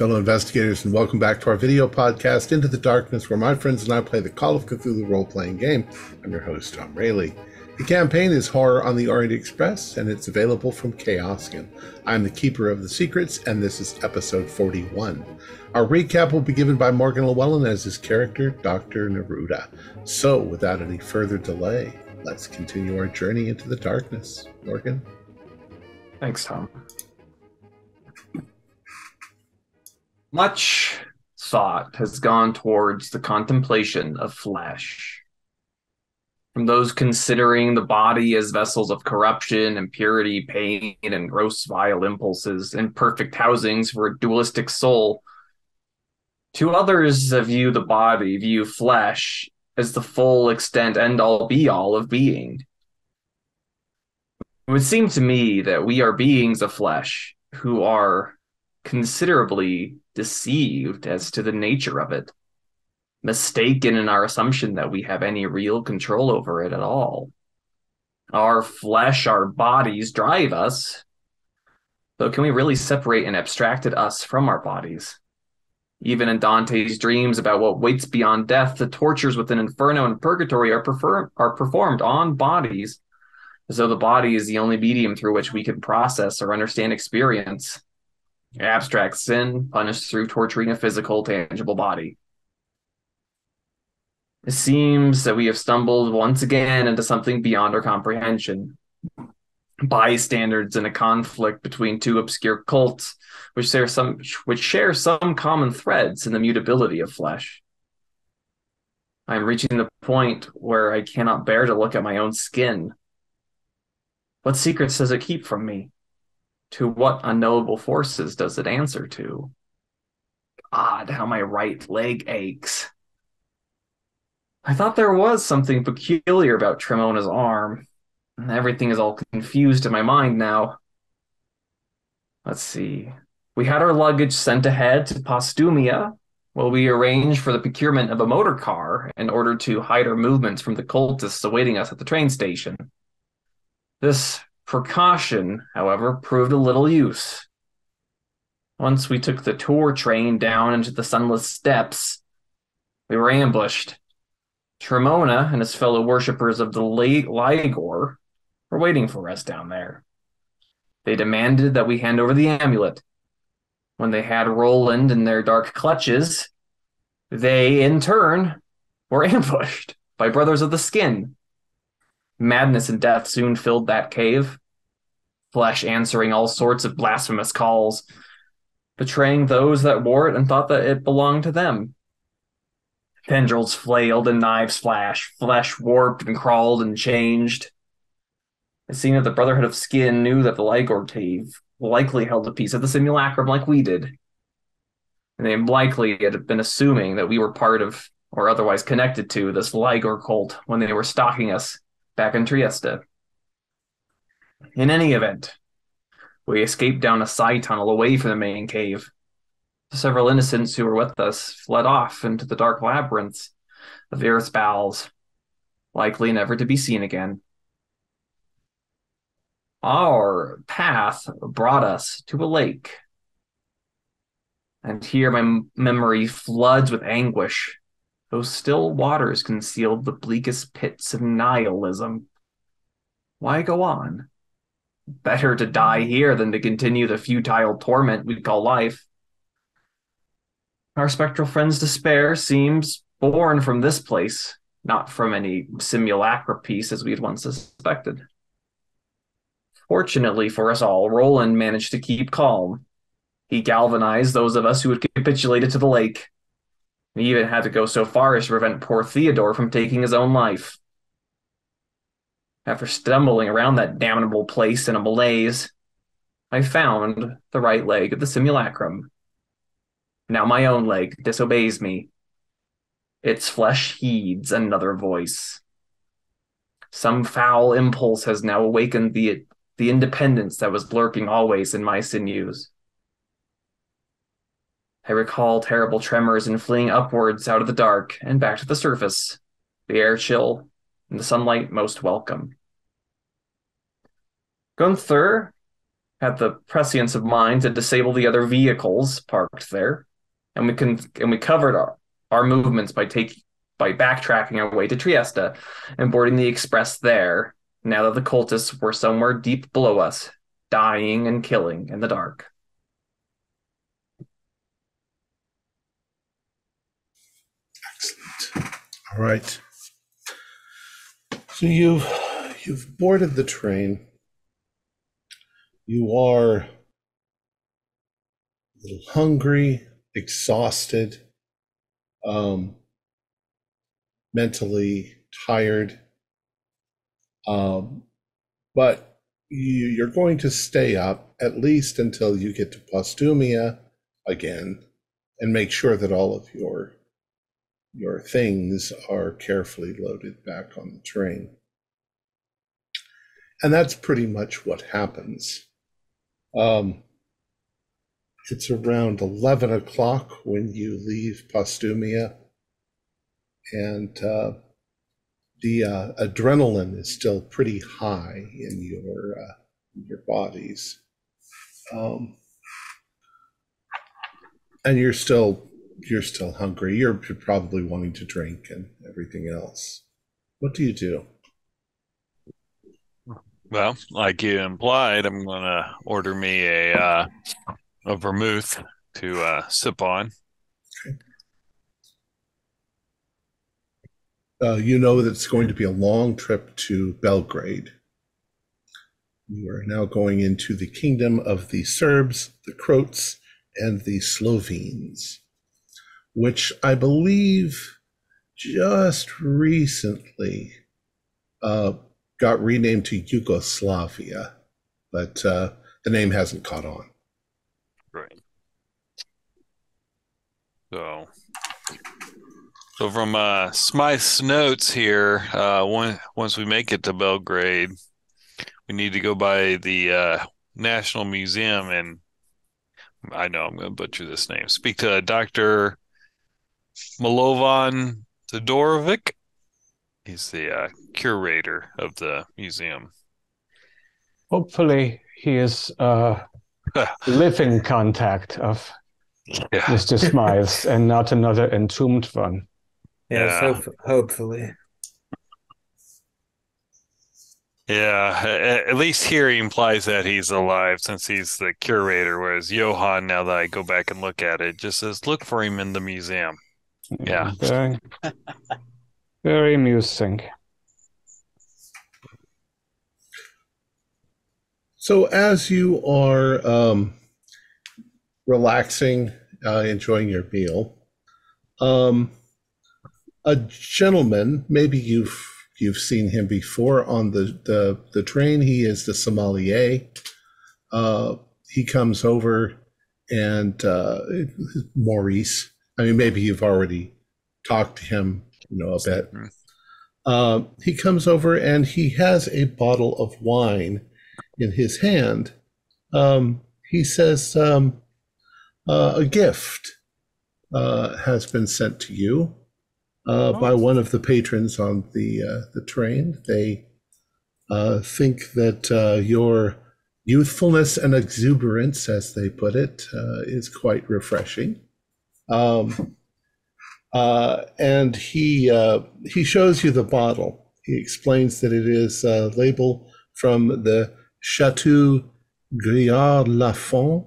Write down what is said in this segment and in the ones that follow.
Fellow investigators, and welcome back to our video podcast, Into the Darkness, where my friends and I play the Call of Cthulhu role playing game. I'm your host, Thom Raley. The campaign is Horror on the Orient Express, and it's available from Chaosium. I'm the Keeper of the Secrets, and this is episode 41. Our recap will be given by Morgan Llewellyn as his character, Dr. Neruda. So, without any further delay, let's continue our journey into the darkness. Morgan? Thanks, Thom. Much thought has gone towards the contemplation of flesh. From those considering the body as vessels of corruption, impurity, pain, and gross vile impulses, imperfect housings for a dualistic soul, to others that view the body, view flesh as the full extent and all be all of being. It would seem to me that we are beings of flesh who are considerably deceived as to the nature of it, mistaken in our assumption that we have any real control over it at all. Our flesh, our bodies drive us, but can we really separate an abstracted us from our bodies? Even in Dante's dreams about what waits beyond death, the tortures within Inferno and Purgatory are, prefer- are performed on bodies, as though the body is the only medium through which we can process or understand experience. Abstract sin punished through torturing a physical, tangible body. It seems that we have stumbled once again into something beyond our comprehension. Bystanders in a conflict between two obscure cults, which share some which share some common threads in the mutability of flesh. I am reaching the point where I cannot bear to look at my own skin. What secrets does it keep from me? To what unknowable forces does it answer to? God, how my right leg aches. I thought there was something peculiar about Tremona's arm. And everything is all confused in my mind now. Let's see. We had our luggage sent ahead to Postumia while we arranged for the procurement of a motor car in order to hide our movements from the cultists awaiting us at the train station. This Precaution, however, proved of little use. Once we took the tour train down into the sunless steppes, we were ambushed. Tremona and his fellow worshippers of the late Lloigor were waiting for us down there. They demanded that we hand over the amulet. When they had Roland in their dark clutches, they, in turn, were ambushed by Brothers of the Skin. Madness and death soon filled that cave flesh answering all sorts of blasphemous calls, betraying those that wore it and thought that it belonged to them. Tendrils flailed and knives flashed, flesh warped and crawled and changed. It seemed that the Brotherhood of Skin knew that the Lloigor cave likely held a piece of the simulacrum like we did. And they likely had been assuming that we were part of or otherwise connected to this Lloigor cult when they were stalking us back in Trieste. In any event, we escaped down a side tunnel away from the main cave. Several innocents who were with us fled off into the dark labyrinths of the earth's bowels, likely never to be seen again. Our path brought us to a lake. And here my memory floods with anguish. Those still waters concealed the bleakest pits of nihilism. Why go on? Better to die here than to continue the futile torment we call life. Our spectral friend's despair seems born from this place, not from any simulacra piece as we had once suspected. Fortunately for us all, Roland managed to keep calm. He galvanized those of us who had capitulated to the lake. He even had to go so far as to prevent poor Theodore from taking his own life. After stumbling around that damnable place in a malaise, I found the right leg of the simulacrum. Now my own leg disobeys me. Its flesh heeds another voice. Some foul impulse has now awakened the, the independence that was lurking always in my sinews. I recall terrible tremors and fleeing upwards out of the dark and back to the surface, the air chill and the sunlight most welcome. Gunther had the prescience of mind to disable the other vehicles parked there, and we can and we covered our, our movements by taking by backtracking our way to Trieste and boarding the express there. Now that the cultists were somewhere deep below us, dying and killing in the dark. Excellent. All right. So you've you've boarded the train. You are a little hungry, exhausted, um, mentally tired. Um, but you, you're going to stay up at least until you get to Postumia again and make sure that all of your your things are carefully loaded back on the train. And that's pretty much what happens. Um, it's around 11 o'clock when you leave Postumia, and uh, the uh, adrenaline is still pretty high in your uh, in your bodies, um, and you're still you're still hungry. You're probably wanting to drink and everything else. What do you do? Well, like you implied, I'm gonna order me a uh, a vermouth to uh, sip on. Okay. Uh, you know that it's going to be a long trip to Belgrade. You are now going into the kingdom of the Serbs, the Croats, and the Slovenes, which I believe just recently uh, got renamed to Yugoslavia, but uh, the name hasn't caught on. Right. So, so from uh, Smythe's notes here, uh, when, once we make it to Belgrade, we need to go by the uh, National Museum and I know I'm going to butcher this name. Speak to Dr. Milovan Todorovic. He's the uh, curator of the museum. Hopefully, he is a living contact of yeah. Mr. Smythes and not another entombed one. Yes, yeah. Hope, hopefully. Yeah, at least here he implies that he's alive since he's the curator, whereas Johan, now that I go back and look at it, just says, look for him in the museum. Yeah. Very, very amusing. So, as you are um, relaxing, uh, enjoying your meal, um, a gentleman, maybe you've you've seen him before on the the, the train. He is the sommelier. Uh, he comes over, and uh, Maurice. I mean, maybe you've already talked to him, you know, a bit. Uh, he comes over and he has a bottle of wine in his hand. Um, he says, um, uh, a gift uh, has been sent to you uh, by one of the patrons on the uh, the train. They uh, think that uh, your youthfulness and exuberance, as they put it, is quite refreshing. Um, and he he shows you the bottle. He explains that it is a label from the Chateau Grillard Lafont,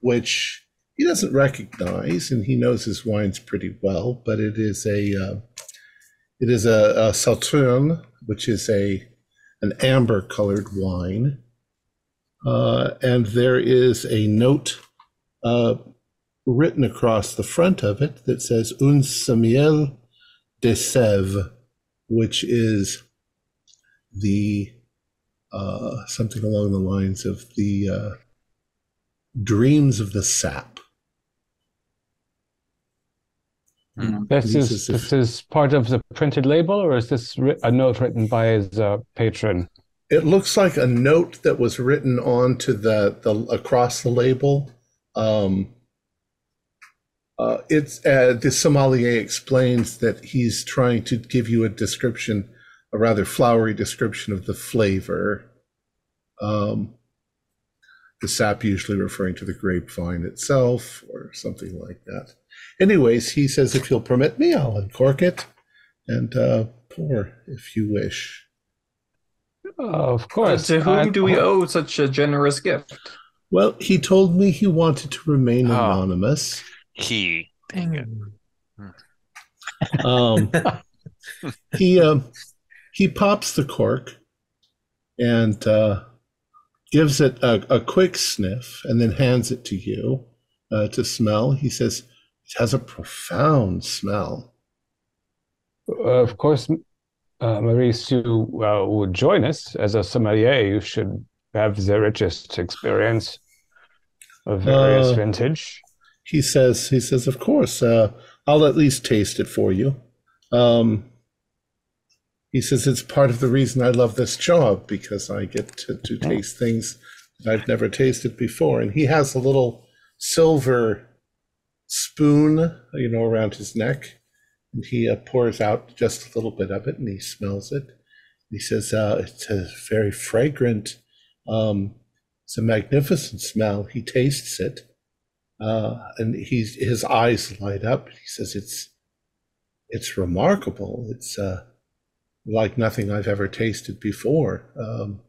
which he doesn't recognize, and he knows his wines pretty well. But it is a uh, it is a, a Sauternes, which is a an amber colored wine, uh, and there is a note uh, written across the front of it that says "Un Sommeil de Sève," which is the uh, something along the lines of the uh, dreams of the sap. Mm-hmm. This is this is part of the printed label, or is this a note written by his uh, patron? It looks like a note that was written onto the the across the label. Um, uh, it's uh, the sommelier explains that he's trying to give you a description a rather flowery description of the flavor. Um, the sap usually referring to the grapevine itself or something like that. Anyways, he says if you'll permit me, I'll uncork it and uh, pour if you wish. Uh, of course. to whom I- do we owe such a generous gift? Well, he told me he wanted to remain Oh. anonymous. He. Dang it. Um, he um, he pops the cork and uh, gives it a, a quick sniff, and then hands it to you uh, to smell. He says it has a profound smell. Of course, uh, Maurice, you uh, would join us as a sommelier. You should have the richest experience of various Uh, vintage. He says he says of course uh, I'll at least taste it for you. Um, he says it's part of the reason I love this job because I get to, to taste things that I've never tasted before. And he has a little silver spoon, you know, around his neck, and he uh, pours out just a little bit of it, and he smells it. He says uh, it's a very fragrant. Um, it's a magnificent smell. He tastes it, uh, and he's his eyes light up. He says it's it's remarkable. It's uh, like nothing I've ever tasted before. Um,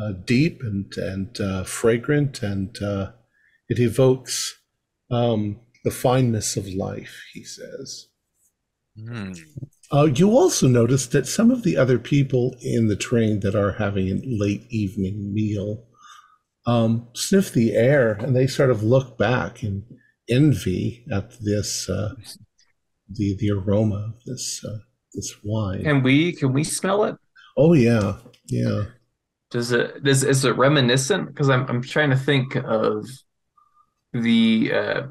uh, deep and and uh, fragrant, and uh, it evokes um, the fineness of life. He says. Hmm. Uh, you also notice that some of the other people in the train that are having a late evening meal um, sniff the air and they sort of look back in envy at this uh, the the aroma of this uh, this wine. Can we can we smell it? oh yeah, yeah. Does it is is it reminiscent? Because I'm I'm trying to think of the uh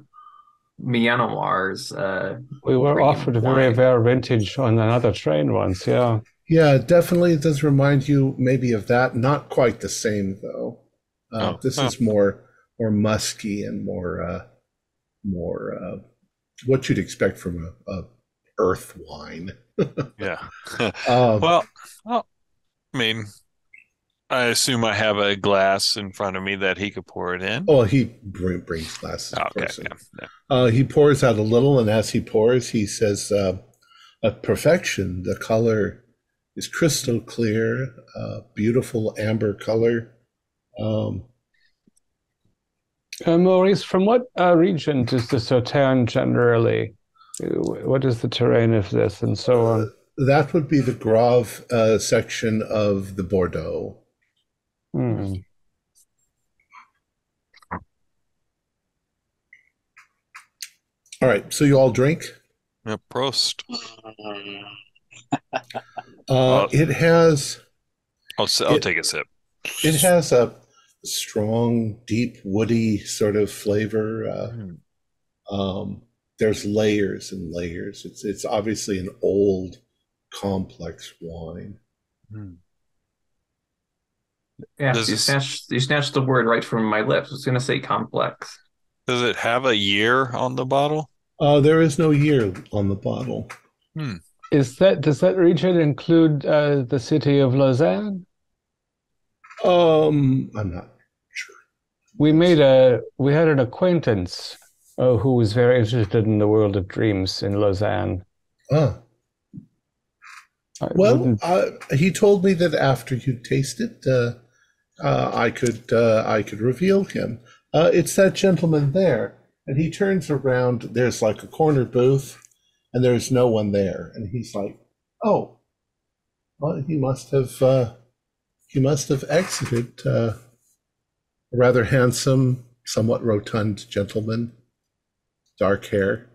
Myanmar's uh We were offered a very rare vintage on another train once, yeah. Yeah, definitely it does remind you maybe of that. Not quite the same though. Uh, Oh, this huh. is more more musky and more uh, more uh, what you'd expect from a, a earth wine. Yeah. Um, Well, well, I mean, I assume I have a glass in front of me that he could pour it in. oh, he bring, brings glasses. of okay. Yeah, yeah. Uh, he pours out a little, and as he pours, he says, uh, "At perfection, the color is crystal clear, uh, beautiful amber color." Um, Uh, Maurice, from what uh, region does the Sauterne generally? uh, What is the terrain of this and so on? that would be the Graves uh, section of the Bordeaux. Hmm. All right, so you all drink. Yeah, Prost. Uh, it has I'll, s- I'll It- take a sip. it has a strong, deep, woody sort of flavor. Uh, Hmm. um, there's layers and layers. It's it's obviously an old, complex wine. Hmm. yeah, Does you this- snatched you snatched the word right from my lips. I was gonna say complex. Does it have a year on the bottle? Uh, there is no year on the bottle. Is that does that region include uh, the city of Lausanne? Um, I'm not sure. We made a we had an acquaintance uh, who was very interested in the world of dreams in Lausanne. Ah, I well, uh, he told me that after you taste it, uh, uh, I could uh, I could reveal him. Uh, it's that gentleman there, and he turns around. There's like a corner booth, and there's no one there, and he's like, "Oh, well, he must have uh, he must have exited." A rather handsome, somewhat rotund gentleman, dark hair.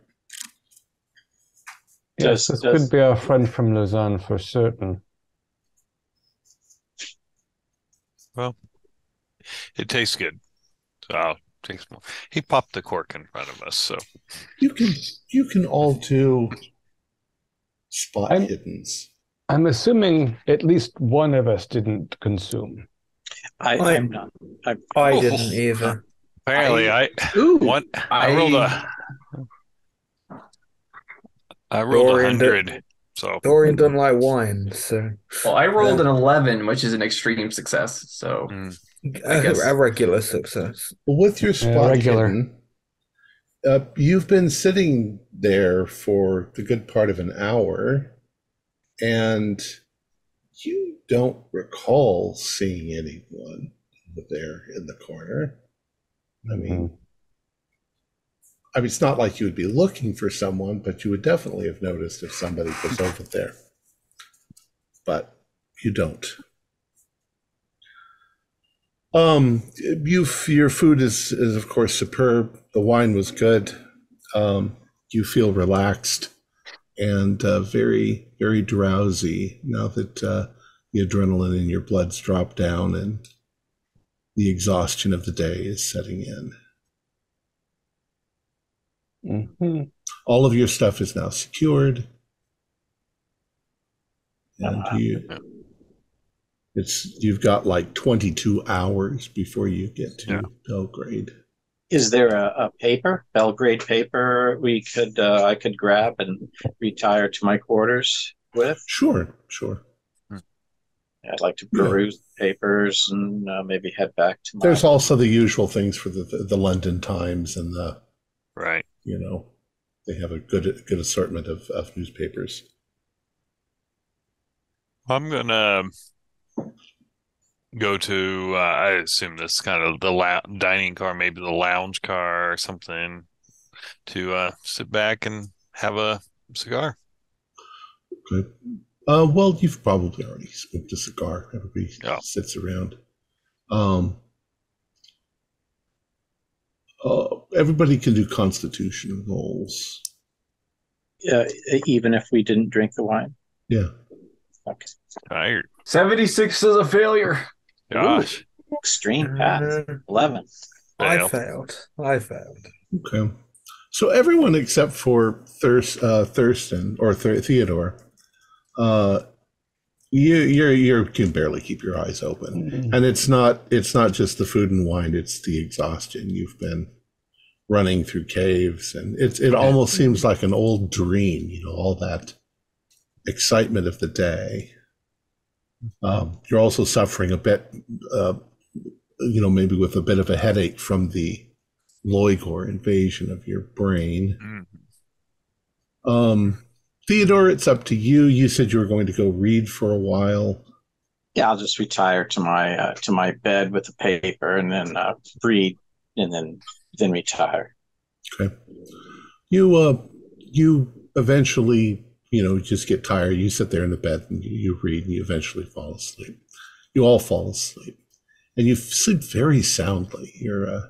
yes, Does- this does- could be our friend from Lausanne for certain. Well, it tastes good. So I'll take some more. He popped the cork in front of us, so You can you can all do spot I'm- hiddens. I'm assuming at least one of us didn't consume. I, I- I'm not. I'm, I Oh. didn't either. apparently I, Ooh, what I, rolled a I rolled a Dorian hundred. So Dorian doesn't like wine, so well, I rolled an eleven, which is an extreme success. So mm, A, guess- a regular success. With your spot regular. hidden, uh, you've been sitting there for the good part of an hour, and you don't recall seeing anyone over there in the corner. I mean, I mean, it's not like you would be looking for someone, but you would definitely have noticed if somebody was over there. But you don't. Um, you your food is is of course superb. The wine was good. Um, you feel relaxed and uh, very very drowsy now that uh, the adrenaline in your blood's dropped down and the exhaustion of the day is setting in. Mhm. All of your stuff is now secured, and Ah. you. It's you've got like 22 hours before you get to Yeah. Belgrade. Is there a, a paper, Belgrade paper, we could uh, I could grab and retire to my quarters with? Sure, sure. I'd like to Yeah. peruse the papers and uh, maybe head back to my. There's also the usual things for the, the, the London Times and the, Right. you know, they have a good good assortment of, of newspapers. I'm gonna go to. Uh, I assume this kind of the lou- dining car, maybe the lounge car or something, to uh, sit back and have a cigar. Okay. Uh, well, you've probably already smoked a cigar. Everybody Yeah. sits around. Um, uh, everybody can do constitution rolls. Uh, even if we didn't drink the wine. Yeah. Okay. Tired. 76 is a failure. Gosh. Extreme path. Uh, Eleven. I failed. I failed. Okay. So everyone except for Thurs, uh, Thurston or Th- Theodore, uh, you you're you can barely keep your eyes open, Mhm. and it's not it's not just the food and wine; it's the exhaustion. You've been running through caves, and it's it almost seems like an old dream. You know, all that excitement of the day. Um, you're also suffering a bit, uh, you know, maybe with a bit of a headache from the Lloigor invasion of your brain. Mm. Um, Theodore, it's up to you. You said you were going to go read for a while. Yeah, I'll just retire to my uh, to my bed with the paper and then uh, read and then then retire. Okay. You uh you eventually, you know, just get tired. You sit there in the bed and you, read and you eventually fall asleep. You all fall asleep. And you sleep very soundly. You're uh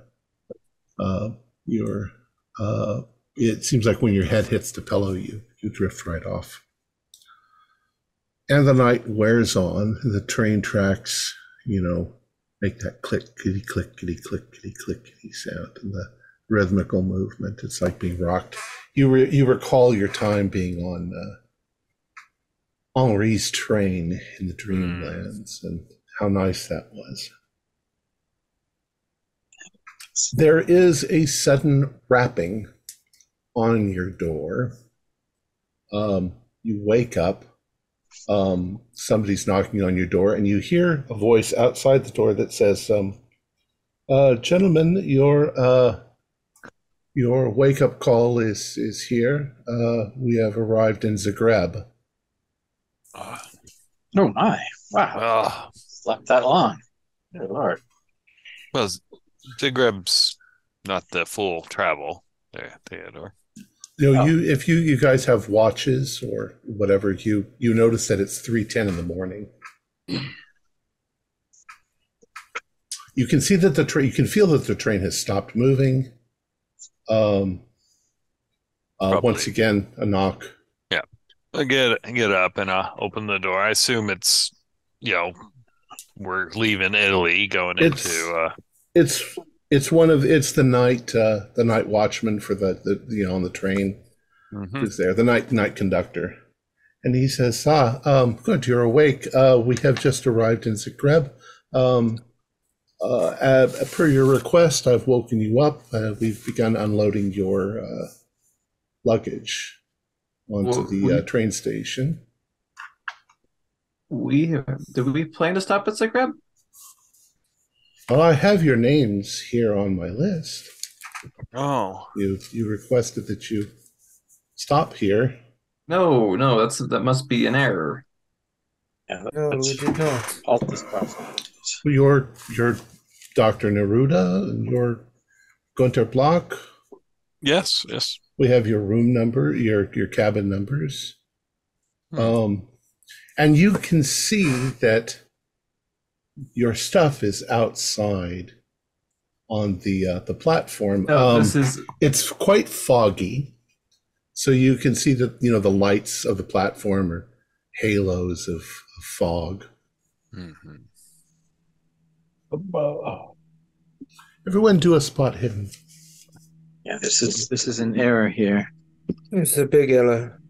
uh you're uh it seems like when your head hits the pillow you you drift right off. And the night wears on, the train tracks, you know, make that click, kitty click, kitty click, kitty click, kitty sound, and the rhythmical movement. It's like being rocked. You re- you recall your time being on uh, Henri's train in the Dreamlands and how nice that was. There is a sudden rapping on your door. Um, you wake up. Um, somebody's knocking on your door, and you hear a voice outside the door that says, um, uh, "Gentlemen, your uh, your wake up call is is here. Uh, we have arrived in Zagreb." Uh, Oh my! Wow, well, slept that long. Good lord. well, Zagreb's not the full travel there, Theodore. You know, Oh. you if you you guys have watches or whatever, you you notice that it's three ten in the morning. You can see that the train. You can feel that the train has stopped moving. Um. Uh, once again, a knock. I get I get up and I open the door. I assume it's you know we're leaving Italy, going It's- into uh It's it's one of it's the night uh, the night watchman for the, the you know on the train mhm. who's there the night night conductor, and he says, "Ah, um, good, you're awake. Uh, we have just arrived in Zagreb. Um, uh, uh, per your request, I've woken you up. Uh, we've begun unloading your uh, luggage onto Well, the we- uh, train station. We did we plan to stop at Zagreb? Well, I have your names here on my list. Oh, You you requested that you stop here. No, no, that's that must be an error. Yeah, No, we did not. halt this process. You're you're Dr. Neruda and you're Gunter Block. yes, yes. We have your room number, your your cabin numbers. Hmm. Um and you can see that your stuff is outside on the uh, the platform. No, um, this is it's quite foggy so you can see that you know the lights of the platform are halos of, of fog Mhm. Oh, everyone do a spot hidden Yeah, this is this is an error here. It's a big error.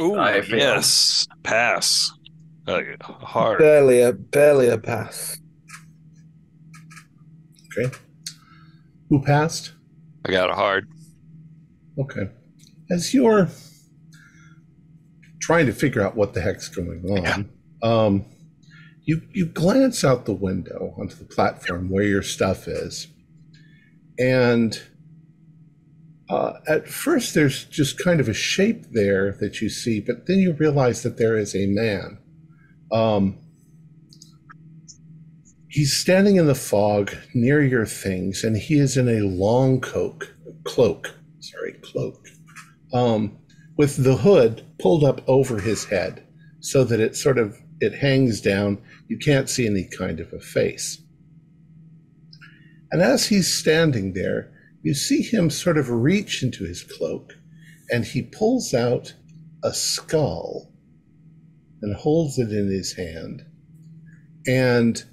Ooh, I failed. yes. Pass. Uh, hard. Barely a barely a pass. okay who passed I got a hard. okay as you're trying to figure out what the heck's going on um you you glance out the window onto the platform where your stuff is and uh, at first there's just kind of a shape there that you see but then you realize that there is a man. Um, he's standing in the fog near your things and he is in a long cloak cloak sorry cloak um, with the hood pulled up over his head so that it sort of it hangs down you can't see any kind of a face. And as he's standing there you see him sort of reach into his cloak and he pulls out a skull and holds it in his hand. And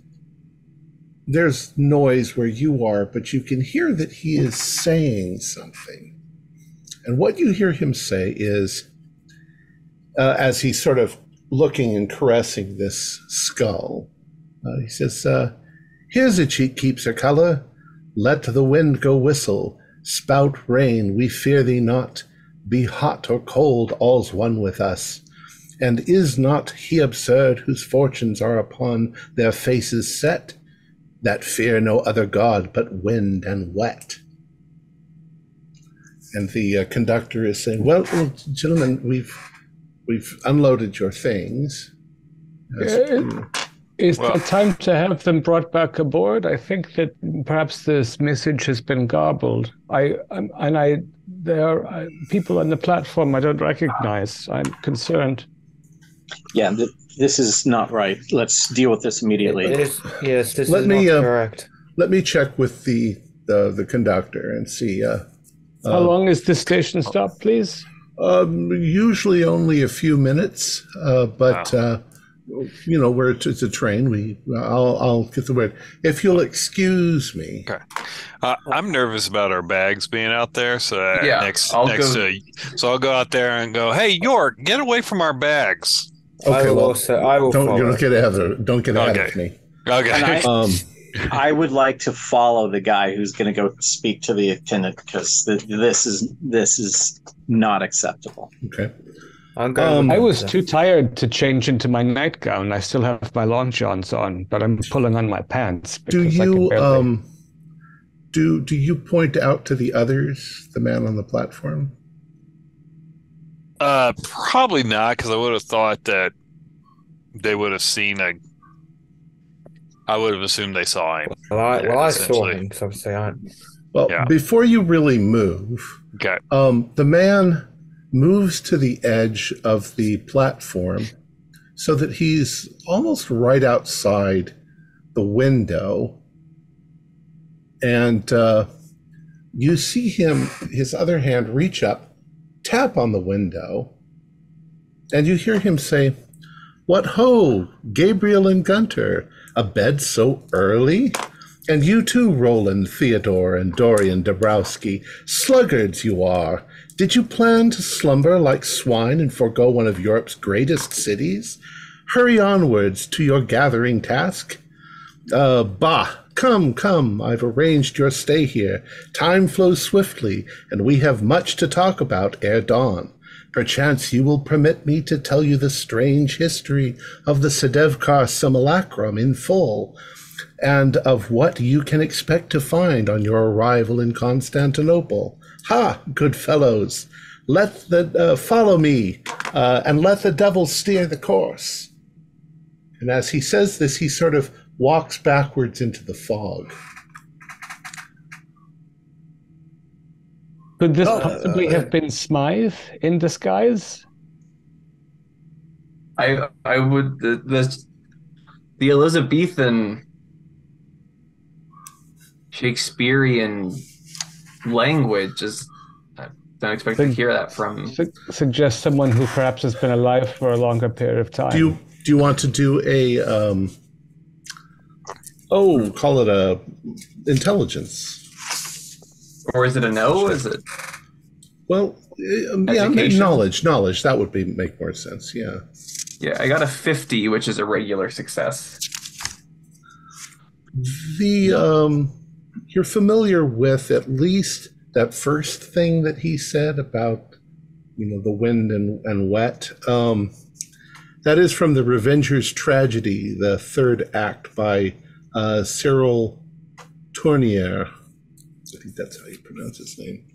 there's noise where you are but you can hear that he is saying something. And what you hear him say is uh, as he sort of looking and caressing this skull uh, he says uh, here's a cheek keeps her color let the wind go whistle, spout rain, we fear thee not. Be hot or cold, all's one with us. And is not he absurd whose fortunes are upon their faces set, that fear no other god but wind and wet? And the uh, conductor is saying, "Well, well, gentlemen, we've we've unloaded your things." As- Yeah. Is Well- it time to have them brought back aboard? I think that perhaps this message has been garbled. I I'm, and I there are uh, people on the platform I don't recognize. I'm concerned. Yeah, th- this is not right. Let's deal with this immediately. It is, yes, this Let is me, not uh, correct. Let me check with the the, the conductor and see. Uh, How uh, long is this station stop, please? Um, usually only a few minutes, uh, but uh, you know, where it's, it's a train, we I'll I'll get the word. If you'll excuse me, Okay. Uh, I'm nervous about our bags being out there. So uh, Yeah, next, I'll next go- to, so I'll go out there and go, "Hey, York, get away from our bags." I okay, will well, also I will don't don't get ahead of don't get ahead Okay. of me. Okay. And I- Um, I would like to follow the guy who's going to go speak to the attendant because th- this is this is not acceptable. okay, I'm going Um, I was too tired to change into my nightgown. I still have my long johns on, but I'm pulling on my pants. do because I can you barely- um do do you point out to the others the man on the platform? Uh, probably not, because I would have thought that they would have seen a. I would have assumed they saw him. Well, I, well, I saw essentially. him because obviously I. Well, Yeah. before you really move, Okay. Um, the man moves to the edge of the platform so that he's almost right outside the window. And uh, you see him, his other hand, reach up, tap on the window, and you hear him say, What ho, Gabriel and Gunter, a bed so early? And you too, Roland, Theodore, and Dorian Dabrowski, sluggards you are. Did you plan to slumber like swine and forego one of Europe's greatest cities? Hurry onwards to your gathering task. Uh, bah, come, come, I've arranged your stay here. Time flows swiftly, and we have much to talk about ere dawn. Perchance you will permit me to tell you the strange history of the Sedefkar simulacrum in full. and of what you can expect to find on your arrival in Constantinople. Ha, good fellows, let the uh, follow me, uh, and let the devil steer the course. And as he says this, he sort of walks backwards into the fog. Could this Oh, possibly uh, have been Smythe in disguise? I I would the the, the Elizabethan Shakespearean language is. I don't expect to hear that from. Su- suggest someone who perhaps has been alive for a longer period of time. Do you do you want to do a um, oh call it a intelligence? Or is it a no? Is it? Well, yeah, Education? knowledge, knowledge. That would be make more sense. Yeah. Yeah, I got a 50, which is a regular success. The um, you're familiar with at least that first thing that he said about you know the wind and, and wet. Um, that is from the Revenger's Tragedy, the third act by uh, Cyril Tourneur. I think that's how you pronounce his name.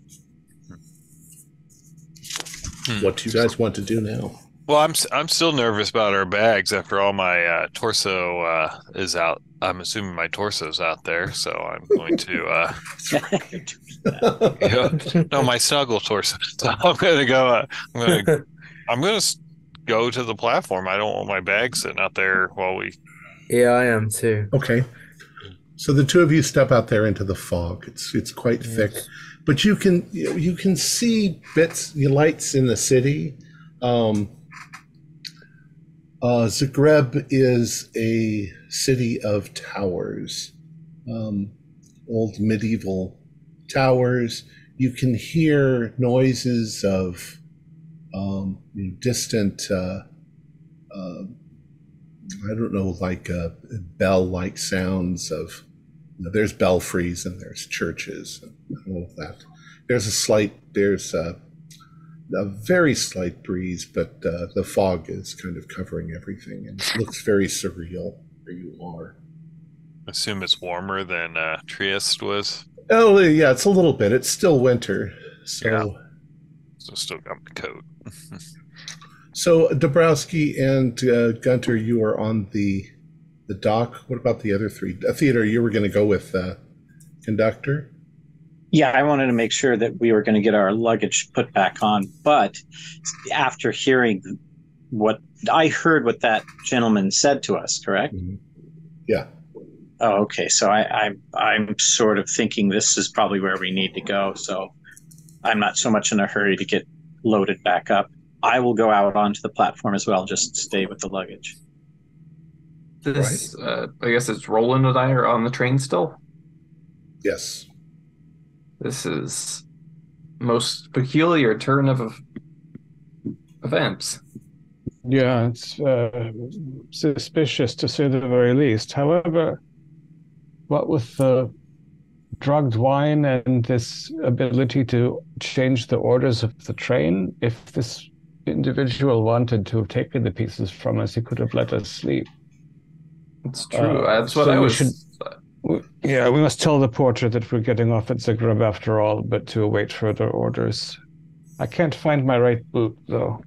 Hmm. What do you guys want to do now? Well, I'm s- I'm still nervous about our bags after all my uh, torso uh, is out. I'm assuming my torso's out there, so I'm going to uh, yeah, no, my snuggle torso. So I'm gonna go. Uh, I'm gonna I'm gonna go to the platform. I don't want my bag sitting out there while we. yeah, I am too. Okay. So the two of you step out there into the fog. It's it's quite thick, but you can you can see bits the lights in the city. Um, uh, Zagreb is a city of towers, um, old medieval towers. You can hear noises of um, you know, distant. Uh, uh, I don't know, like uh, bell-like sounds of. You know, there's belfries and there's churches and all of that. There's a slight, there's a, a very slight breeze, but uh, the fog is kind of covering everything and it looks very surreal where you are. Assume it's warmer than uh, Trieste was. Oh yeah, it's a little bit. It's still winter, so. Yeah. So still got my coat. So Dabrowski and uh, Gunter, you are on the the dock. What about the other three? Uh, Theodore, you were going to go with uh, conductor. Yeah, I wanted to make sure that we were going to get our luggage put back on. But after hearing what I heard, what that gentleman said to us, correct? Yeah. Oh, okay. So I, I'm I'm sort of thinking this is probably where we need to go. So I'm not so much in a hurry to get loaded back up. I will go out onto the platform as well. Just stay with the luggage. This, uh, I guess it's Roland and I are on the train still. Yes. This is most peculiar turn of events. Yeah, it's uh, suspicious to say the very least. However, what with the drugged wine and this ability to change the orders of the train, if this individual wanted to have taken the pieces from us, he could have let us sleep. It's true. Uh, That's what so I we was. should- W- Yeah, we must tell the porter that we're getting off at Zagreb after all, but to await further orders. I can't find my right boot, though.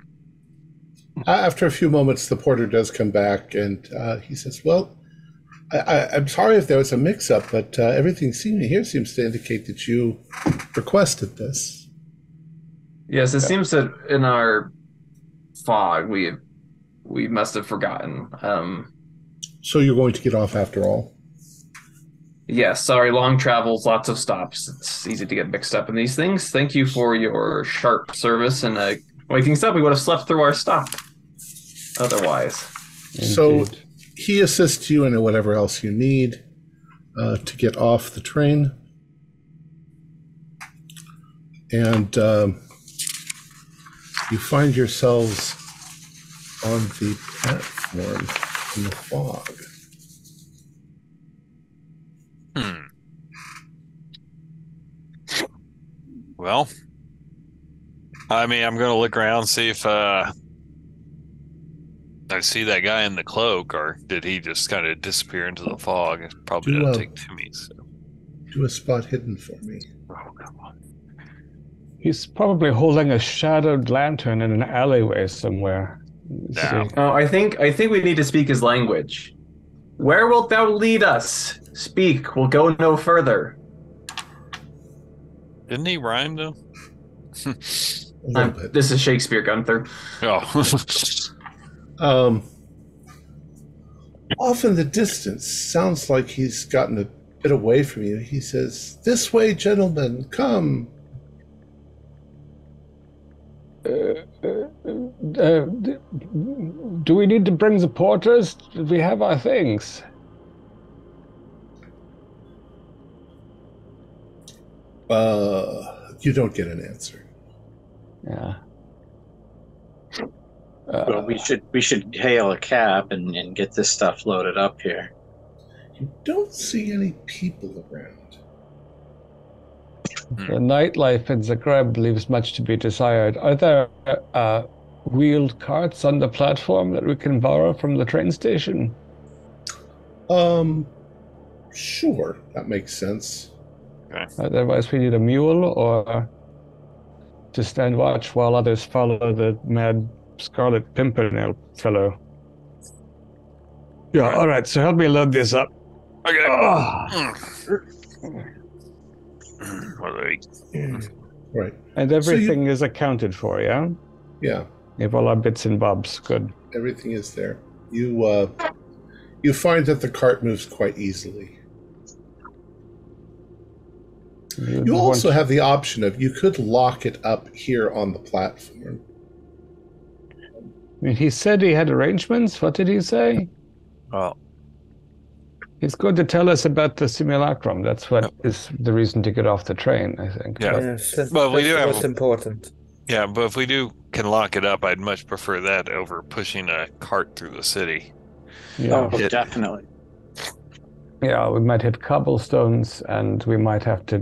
Uh, After a few moments, the porter does come back and uh, he says, Well, I, I, I'm sorry if there was a mix up, but uh, everything seen here seems to indicate that you requested this. Yes, it seems that in our fog we we must have forgotten. Um, So you're going to get off after all. yes, sorry, long travels, lots of stops. It's easy to get mixed up in these things. Thank you for your sharp service and uh, waking us up. We would have slept through our stop otherwise. So- He assists you in whatever else you need uh, to get off the train. And um, you find yourselves on the platform in the fog. Hmm. Well, I mean, I'm gonna look around see if uh I see that guy in the cloak, or did he just kind of disappear into the fog? It probably Do, didn't uh, take to me. So. Do a spot hidden for me. Oh, come on. He's probably holding a shadowed lantern in an alleyway somewhere. Let's Oh, I think I think we need to speak his language. Where wilt thou lead us? Speak, we'll go no further. Didn't he rhyme though? A little Um, bit. this is Shakespeare, Gunther. oh, Um, off in the distance, sounds like he's gotten a bit away from you. He says, This way, gentlemen, come. Uh, uh, do we need to bring the porters? We have our things. Uh, you don't get an answer. Yeah. Well, Uh, we should we should hail a cab and, and get this stuff loaded up here. You don't see any people around. The nightlife in Zagreb leaves much to be desired. Are there uh, wheeled carts on the platform that we can borrow from the train station? Um, sure, that makes sense. Otherwise, we need a mule or to stand watch while others follow the mad Scarlet Pimpernel fellow. Yeah, all right, so help me load this up. okay. What do we- Right. and So you- everything is accounted for, yeah? Yeah, We have all our bits and bobs. Good. everything is there. You uh, you find that the cart moves quite easily. You also have the option of you could lock it up here on the platform. I mean, he said he had arrangements. What did he say? Well, He's going to tell us about the simulacrum. That's what is the reason to get off the train, I think. Yeah. Yes, that's, Well, we that's do have- what's important. yeah, but if we do can lock it up, I'd much prefer that over pushing a cart through the city. Yeah. Oh, Yeah. definitely. Yeah, we might hit cobblestones and we might have to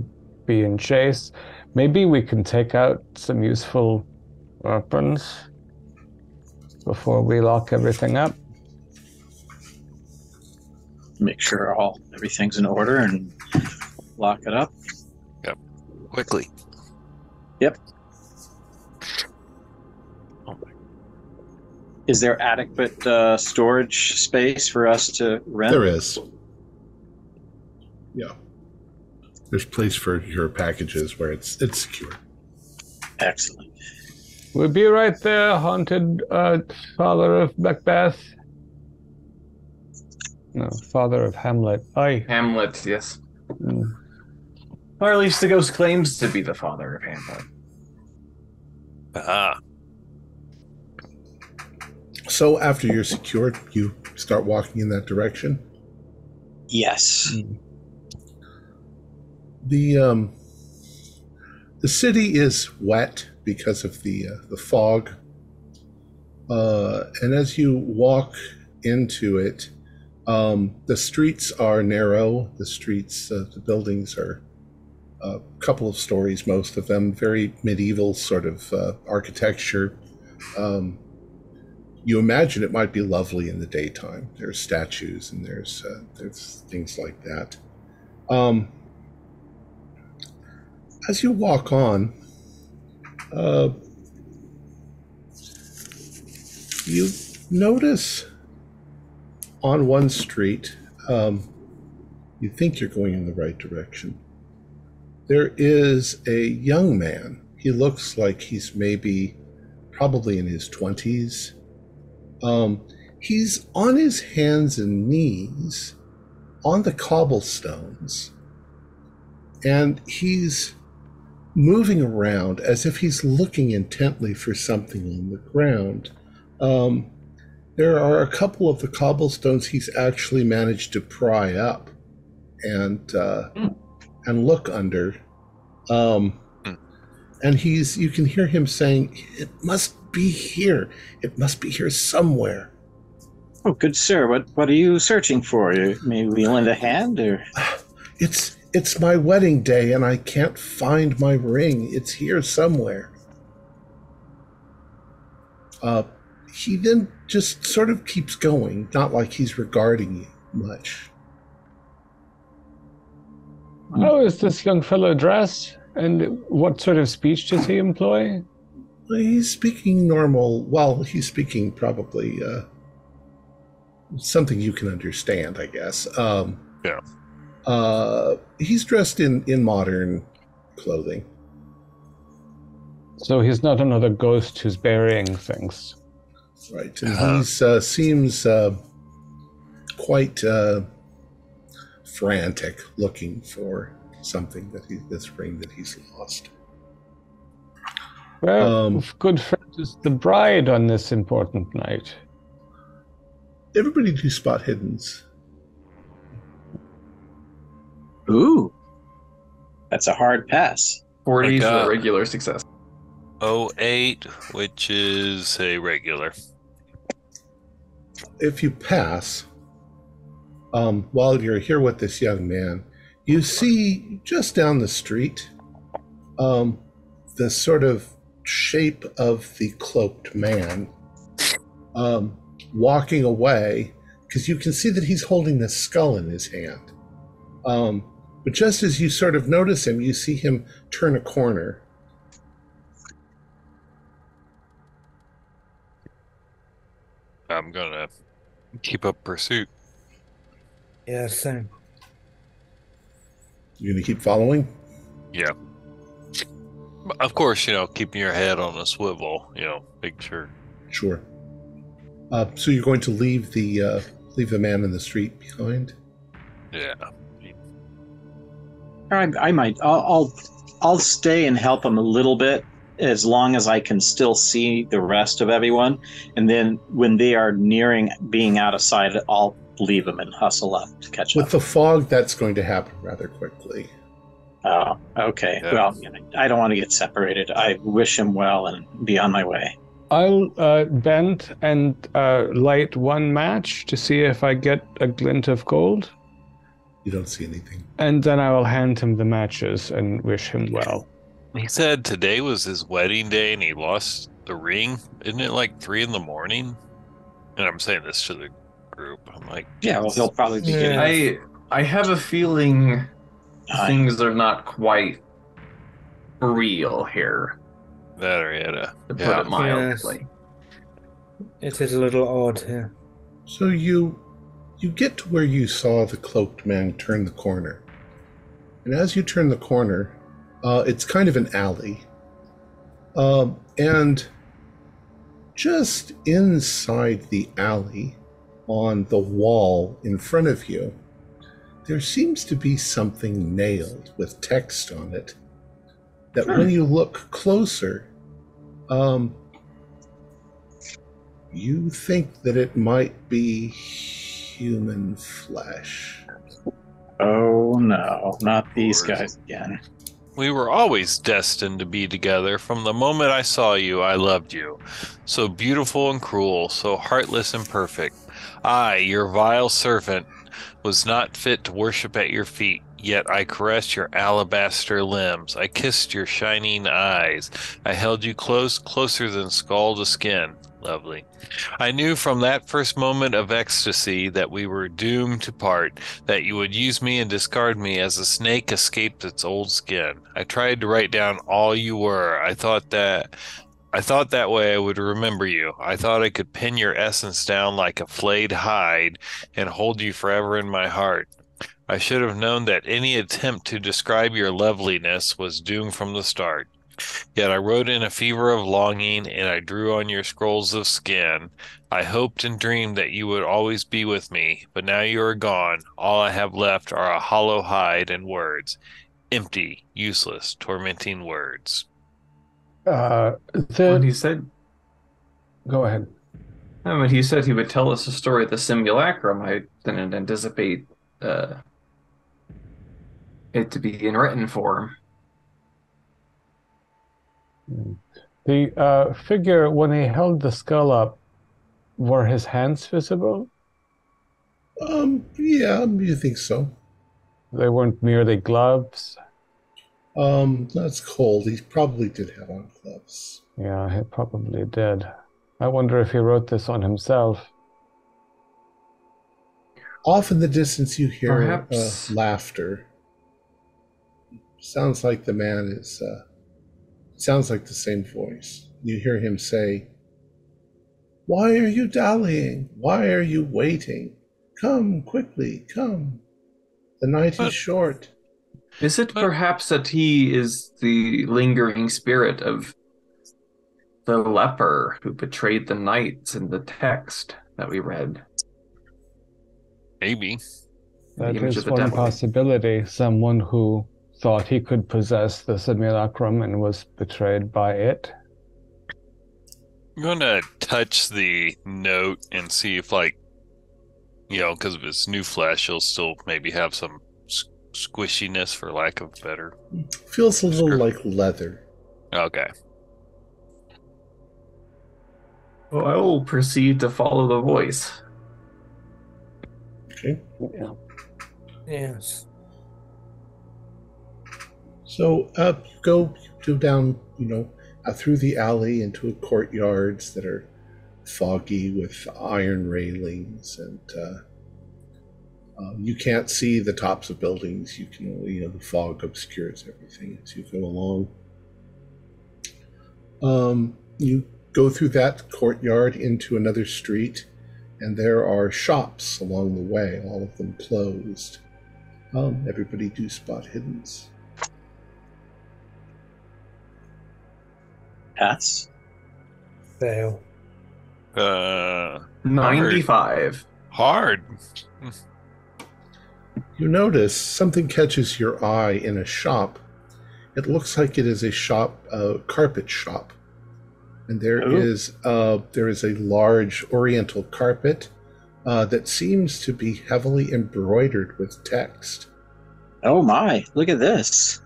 be in chase. Maybe we can take out some useful weapons before we lock everything up. Make sure all everything's in order and lock it up. Yep. Quickly. Yep. Oh Is there adequate uh, storage space for us to rent? There is. Yeah. There's place for your packages where it's it's secure. Excellent. We'll be right there, haunted uh, father of Macbeth. No, father of Hamlet. Aye. Hamlet, yes. Mm. Or at least the ghost claims to be the father of Hamlet. Ah, So after you're secured, you start walking in that direction. Yes. The um, the city is wet because of the uh, the fog, uh, and as you walk into it, um, the streets are narrow. The streets, uh, the buildings are a couple of stories, most of them very medieval sort of uh, architecture. Um, you imagine it might be lovely in the daytime. There's statues and there's uh, there's things like that. Um, as you walk on, uh, you notice on one street, um, you think you're going in the right direction. There is a young man. He looks like he's maybe probably in his 20s. Um, he's on his hands and knees on the cobblestones and he's moving around as if he's looking intently for something on the ground. Um, there are a couple of the cobblestones he's actually managed to pry up and uh, and look under. Um, Hmm. and he's you can hear him saying, "It must be here. It must be here somewhere." Oh, good sir. What what are you searching for? You- May we lend a hand, or It's it's my wedding day and I can't find my ring. It's here somewhere. Uh he then just sort of keeps going, not like he's regarding you much. How is this young fellow dressed? And what sort of speech does he employ? He's speaking normal. Well, he's speaking probably uh, something you can understand, I guess. Um, Yeah. Uh, he's dressed in in modern clothing. So he's not another ghost who's burying things. Right, and Uh-huh. he's uh, seems uh, quite uh, frantic, looking for something that he this ring that he's lost. Well, Um, good friend is the bride on this important night. Everybody do spot hiddens. Ooh, that's a hard pass. 40 Like, for uh, a regular success. 08, which is a regular. If you pass, um, while you're here with this young man, you see just down the street um, the sort of shape of the cloaked man um, walking away because you can see that he's holding the skull in his hand. Um, but just as you sort of notice him, you see him turn a corner. I'm gonna keep up pursuit. Yeah, same. You're going to keep following? Yeah. Of course, you know, keeping your head on a swivel, you know, make sure. Sure. Uh, so you're going to leave the uh, leave the man in the street behind? Yeah. I, I might. I'll, I'll I'll stay and help him a little bit as long as I can still see the rest of everyone, and then when they are nearing being out of sight, I'll leave them and hustle up to catch With up. With the fog, that's going to happen rather quickly. Oh, okay. Yeah. Well, I don't want to get separated. I wish him well and be on my way. I'll uh, bend and uh, light one match to see if I get a glint of gold, You don't see anything. and then I will hand him the matches and wish him well. He said today was his wedding day and he lost the ring. Isn't it like three in the morning? And I'm saying this to the group. I'm like, Yeah, well, he'll probably be Yeah. getting. I I have a feeling I- things are not quite real here, that or he had a. to put Yeah. it mildly. It is a little odd here. So you you get to where you saw the cloaked man turn the corner, and as you turn the corner, uh, it's kind of an alley, um, and just inside the alley, on the wall in front of you, there seems to be something nailed with text on it. That when you look closer, um, you think that it might be human flesh. Oh no, not these guys again. We were always destined to be together. From the moment I saw you, I loved you. So beautiful and cruel, so heartless and perfect. I, your vile servant, was not fit to worship at your feet. Yet I caressed your alabaster limbs. I kissed your shining eyes. I held you close, closer than skull to skin. Lovely. I knew from that first moment of ecstasy that we were doomed to part that you would use me and discard me as a snake escaped its old skin. I tried to write down all you were. I thought that I thought that way I would remember you. I thought I could pin your essence down like a flayed hide and hold you forever in my heart. I should have known that any attempt to describe your loveliness was doomed from the start. Yet I wrote in a fever of longing, and I drew on your scrolls of skin. I hoped and dreamed that you would always be with me, but now you are gone. All I have left are a hollow hide and words. Empty, useless, tormenting words. Uh, When he said, go ahead. I mean, he said he would tell us the story of the simulacrum. I didn't anticipate uh, it to be in written form. The uh, figure, when he held the skull up, were his hands visible? Um, yeah, you think so. They weren't merely gloves. Um, that's cold. He probably did have on gloves. Yeah, he probably did. I wonder if he wrote this on himself. Off in the distance, you hear Perhaps- uh, laughter. Sounds like the man is. Uh, sounds like the same voice. You hear him say, "Why are you dallying? Why are you waiting? Come quickly, come. The night But- is short." Is it But- perhaps that he is the lingering spirit of the leper who betrayed the knights in the text that we read? Maybe. That image is one devil. possibility. Someone who thought he could possess the simulacrum and was betrayed by it. I'm gonna touch the note and see if, like, you know, because of its new flesh, he'll still maybe have some squishiness, for lack of better. Feels a little Sure. like leather. Okay. Well, I will proceed to follow the voice. Okay. Yeah. Yes. So you go, you go down, you know, out through the alley into courtyards that are foggy with iron railings, and uh, um, you can't see the tops of buildings. You can you know, the fog obscures everything as you go along. Um, you go through that courtyard into another street, and there are shops along the way, all of them closed. Um, everybody do spot hiddens. Pass. Fail. Uh, 95. hard. You notice something catches your eye in a shop. It looks like it is a shop, a carpet shop, and there Oh. is uh, there is a large Oriental carpet uh, that seems to be heavily embroidered with text. Oh my, look at this.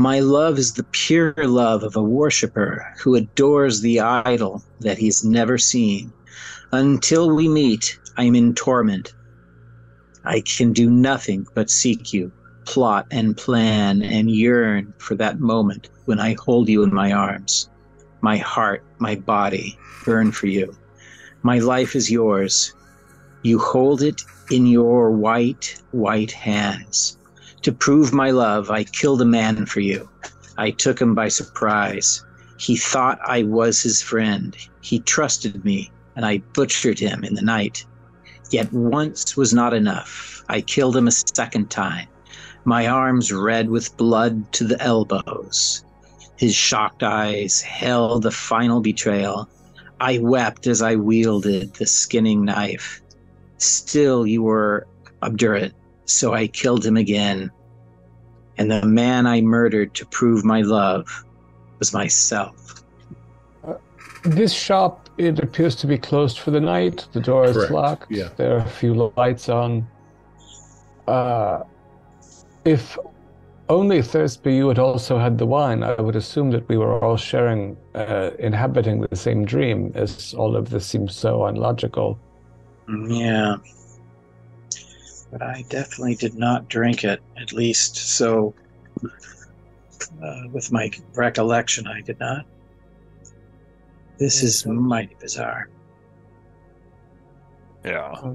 My love is the pure love of a worshipper who adores the idol that he's never seen. Until we meet, I am in torment. I can do nothing but seek you, plot and plan and yearn for that moment when I hold you in my arms. My heart, my body burn for you. My life is yours. You hold it in your white, white hands. To prove my love, I killed a man for you. I took him by surprise. He thought I was his friend. He trusted me, and I butchered him in the night. Yet once was not enough. I killed him a second time, my arms red with blood to the elbows. His shocked eyes held the final betrayal. I wept as I wielded the skinning knife. Still, you were obdurate, so I killed him again. And the man I murdered to prove my love was myself. This shop, it appears to be closed for the night. The door is Correct, locked. yeah. There are a few lights on. Uh, if only Thursby you had also had the wine, I would assume that we were all sharing, uh, inhabiting the same dream, as all of this seems so unlogical. Yeah. But I definitely did not drink it, at least so. Uh, with my recollection, I did not. This is mighty bizarre. Yeah.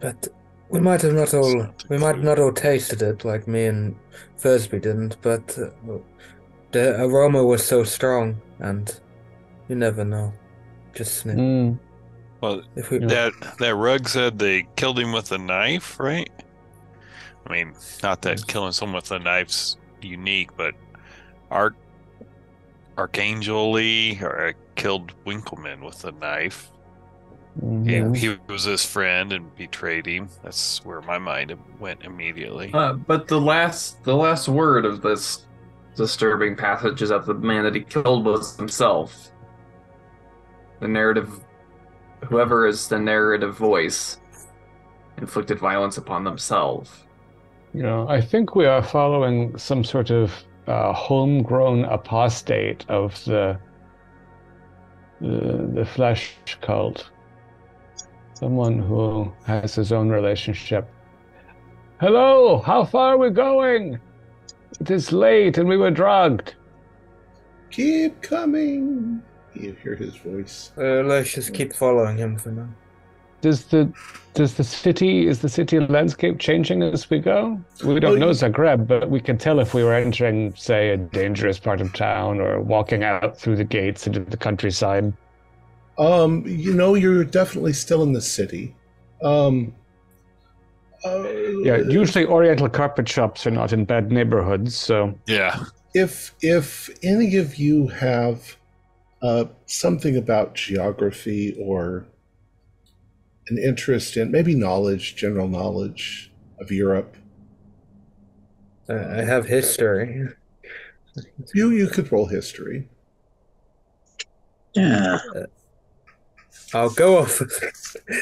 But we might have not all we might not all tasted it like me and Thursby didn't, but uh, the aroma was so strong, and you never know. Just sniff. Mm, Well, If we, Yeah. that that rug said they killed him with a knife, right? I mean, not that killing someone with a knife's unique, but Arch Archangel Lee or, killed Winkleman with a knife. mm, He, he was his friend and betrayed him. That's where my mind went immediately. Uh, but the last the last word of this disturbing passage is that the man that he killed was himself. The narrative whoever is the narrative voice inflicted violence upon themselves. You know, I think we are following some sort of uh, homegrown apostate of the, the the flesh cult. Someone who has his own relationship. Hello, how far are we going? It is late and we were drugged. Keep coming. You hear his voice. Uh, let's just keep following him for now. Does the does the city is the city landscape changing as we go? We don't know Zagreb, but we can tell if we were entering, say, a dangerous part of town or walking out through the gates into the countryside. Um, you know, you're definitely still in the city. Um, uh, Yeah, usually Oriental carpet shops are not in bad neighborhoods, so Yeah. if if any of you have uh, something about geography or an interest in maybe knowledge, general knowledge of Europe, Uh, I have history. you you could roll history. Yeah. I'll go off.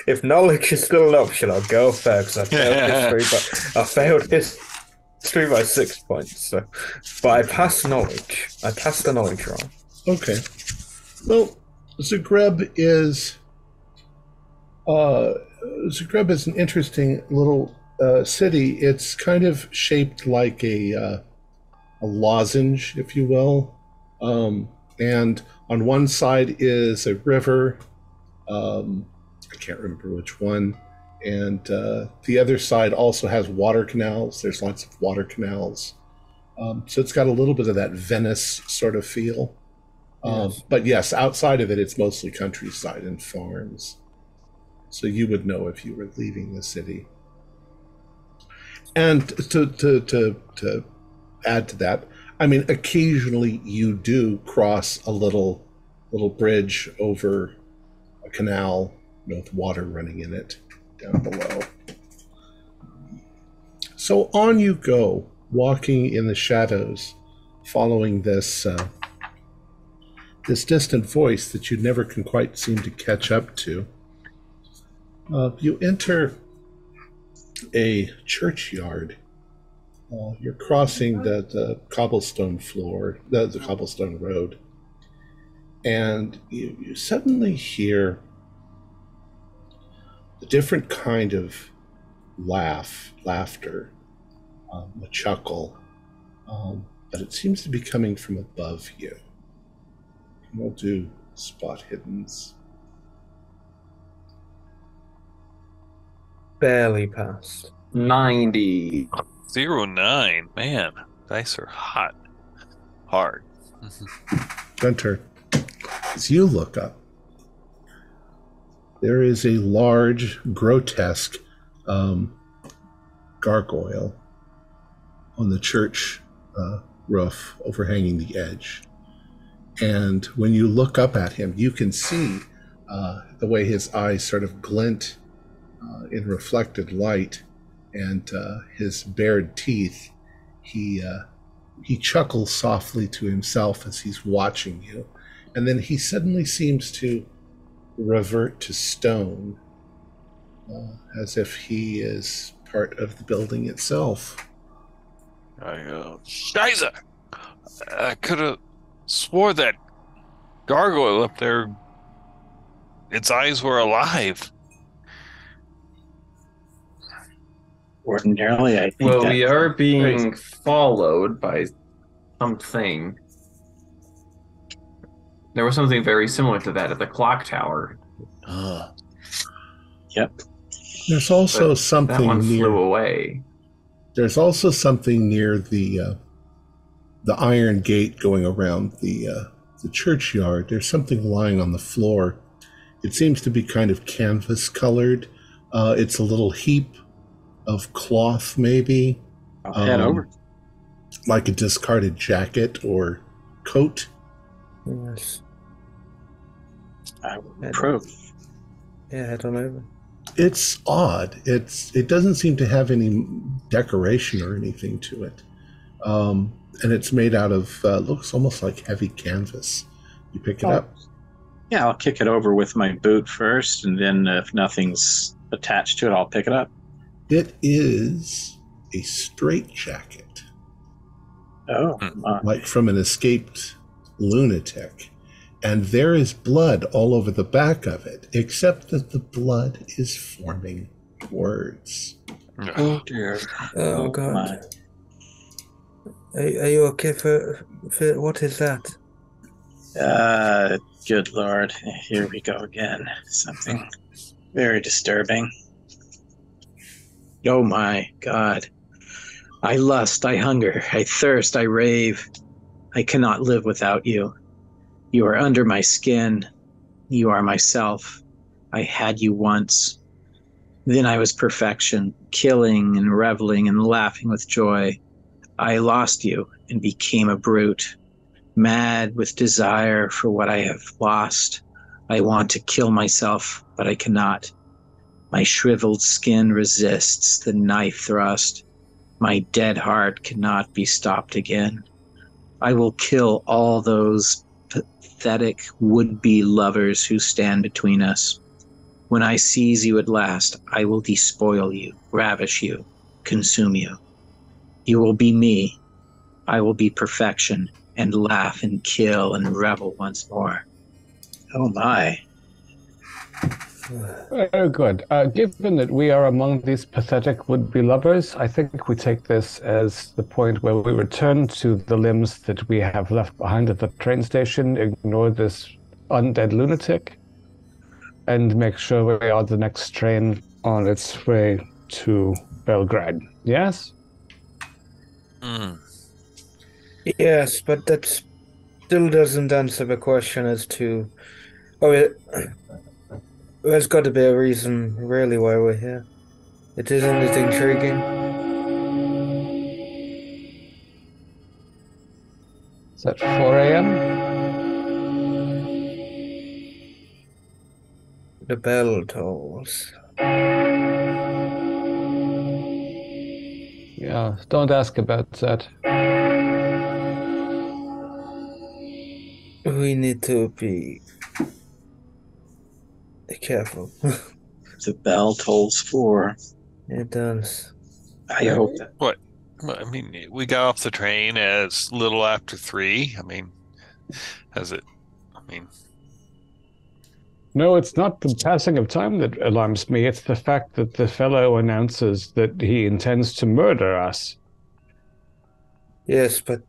if knowledge is still an option, I'll go first. I failed history, but I failed his- history by six points. So, but I passed knowledge. I passed the knowledge roll. Okay. Well, Zagreb is uh, Zagreb is an interesting little uh, city. It's kind of shaped like a uh, a lozenge, if you will, um, and on one side is a river. Um, I can't remember which one. And uh, the other side also has water canals. There's lots of water canals. Um, so it's got a little bit of that Venice sort of feel. Um. But yes, outside of it, it's mostly countryside and farms. So you would know if you were leaving the city. And to to to to add to that, I mean, occasionally you do cross a little little bridge over a canal with water running in it down below. So on you go, walking in the shadows, following this uh, this distant voice that you never can quite seem to catch up to. Uh, you enter a churchyard. Uh, you're crossing the, the cobblestone floor, the, the cobblestone road, and you, you suddenly hear a different kind of laugh, laughter, um, a chuckle, um, but it seems to be coming from above you. We'll do spot hiddens. Barely passed. 90. Zero nine. Man, dice are hot. Hard. Gunter, as you look up, there is a large, grotesque um, gargoyle on the church uh, roof overhanging the edge. And when you look up at him, you can see uh, the way his eyes sort of glint uh, in reflected light and uh, his bared teeth. He uh, he chuckles softly to himself as he's watching you, and then he suddenly seems to revert to stone, uh, as if he is part of the building itself. I go, Scheiße! I could have swore that gargoyle up there, its eyes were alive. Ordinarily, I think Well, we are being followed by something. There was something very similar to that at the clock tower. yep There's also That something one near. flew away. There's also something near the uh, the iron gate going around the uh, the churchyard. There's something lying on the floor. It seems to be kind of canvas colored. Uh, it's a little heap of cloth, maybe, I'll head um, over. like a discarded jacket or coat. Yes. I will approach. Yeah, head on over. It's odd. It's it doesn't seem to have any decoration or anything to it, um, and it's made out of uh, looks almost like heavy canvas. You pick it Oh. up. Yeah, I'll kick it over with my boot first, and then if nothing's attached to it, I'll pick it up. It is a straitjacket, Oh, Hmm. my. like from an escaped lunatic. And there is blood all over the back of it, except that the blood is forming words. oh dear. Oh, God. my. Are, are you okay for, for what is that? Uh, Good lord, here we go again. Something very disturbing. Oh my god. I lust, I hunger, I thirst, I rave. I cannot live without you. You are under my skin. You are myself. I had you once. Then I was perfection, killing and reveling and laughing with joy. I lost you and became a brute, mad with desire for what I have lost. I want to kill myself, but I cannot. My shriveled skin resists the knife thrust. My dead heart cannot be stopped again. I will kill all those pathetic would be lovers who stand between us. When I seize you at last, I will despoil you, ravish you, consume you. You will be me. I will be perfection and laugh and kill and revel once more. Oh my. Very good. Uh, given that we are among these pathetic would-be lovers, I think we take this as the point where we return to the limbs that we have left behind at the train station, ignore this undead lunatic, and make sure we are the next train on its way to Belgrade. Yes? Hmm. Yes, but that still doesn't answer the question as to. Oh, it, there's got to be a reason, really, why we're here. It isn't it intriguing? Is that 4 a.m.? The bell tolls. Yeah, don't ask about that. We need to be careful. The bell tolls four. it does. I hope that. Well, I mean, we got off the train as little after three. I mean, has it? I mean, No, it's not the passing of time that alarms me. It's the fact that the fellow announces that he intends to murder us. Yes, but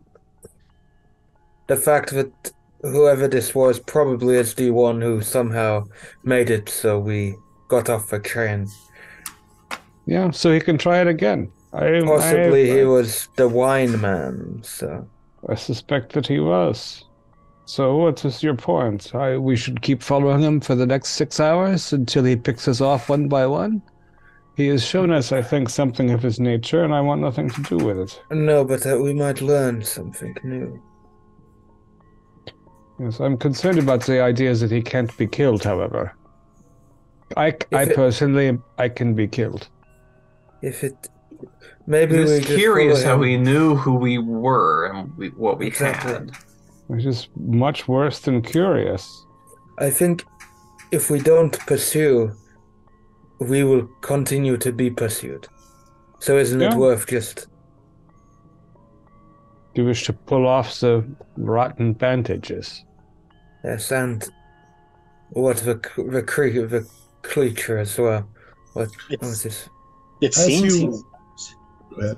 the fact that whoever this was probably is the one who somehow made it so we got off the train. Yeah, so he can try it again. I, Possibly I, he was the wine man, so. I suspect that he was. So what is your point? I, we should keep following him for the next six hours until he picks us off one by one? He has shown us, I think, something of his nature, and I want nothing to do with it. No, but uh, we might learn something new. Yes, I'm concerned about the ideas that he can't be killed, however. I, I it- personally, I can be killed. If it. Maybe It we was curious how him. we knew who we were and we, what we Exactly. had. Which is much worse than curious. I think if we don't pursue, we will continue to be pursued. So isn't Yeah. it worth just. Do you wish to pull off the rotten bandages? Yes, and what the the, cre- the creature as well. What, what was this? it seems. you- he-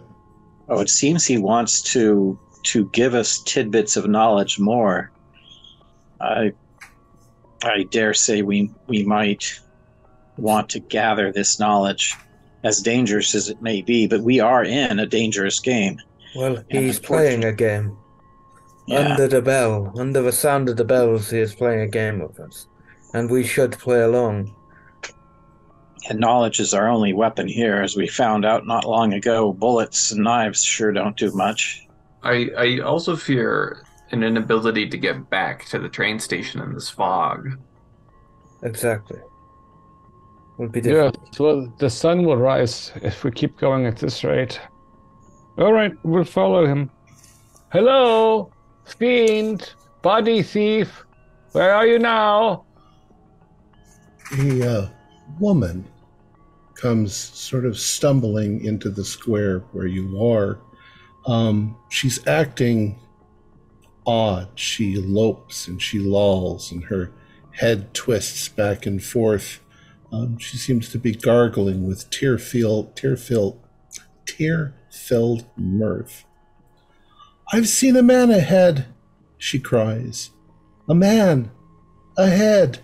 Oh, it seems he wants to to give us tidbits of knowledge more. I I dare say we we might want to gather this knowledge, as dangerous as it may be, but we are in a dangerous game. Well, he's playing a game. Yeah, Under the bell, under the sound of the bells, he is playing a game with us. And we should play along. and knowledge is our only weapon here, as we found out not long ago. Bullets and knives sure don't do much. I, I also fear an inability to get back to the train station in this fog. Exactly. Would be Yeah, different. well, the sun will rise if we keep going at this rate. All right, we'll follow him. Hello, fiend, body thief, where are you now? A uh, woman comes sort of stumbling into the square where you are. Um, she's acting odd. She lopes and she lolls, and her head twists back and forth. Um, she seems to be gargling with tear-filled, tear-filled, tear-filled mirth. I've seen a man ahead, she cries. A man. Ahead.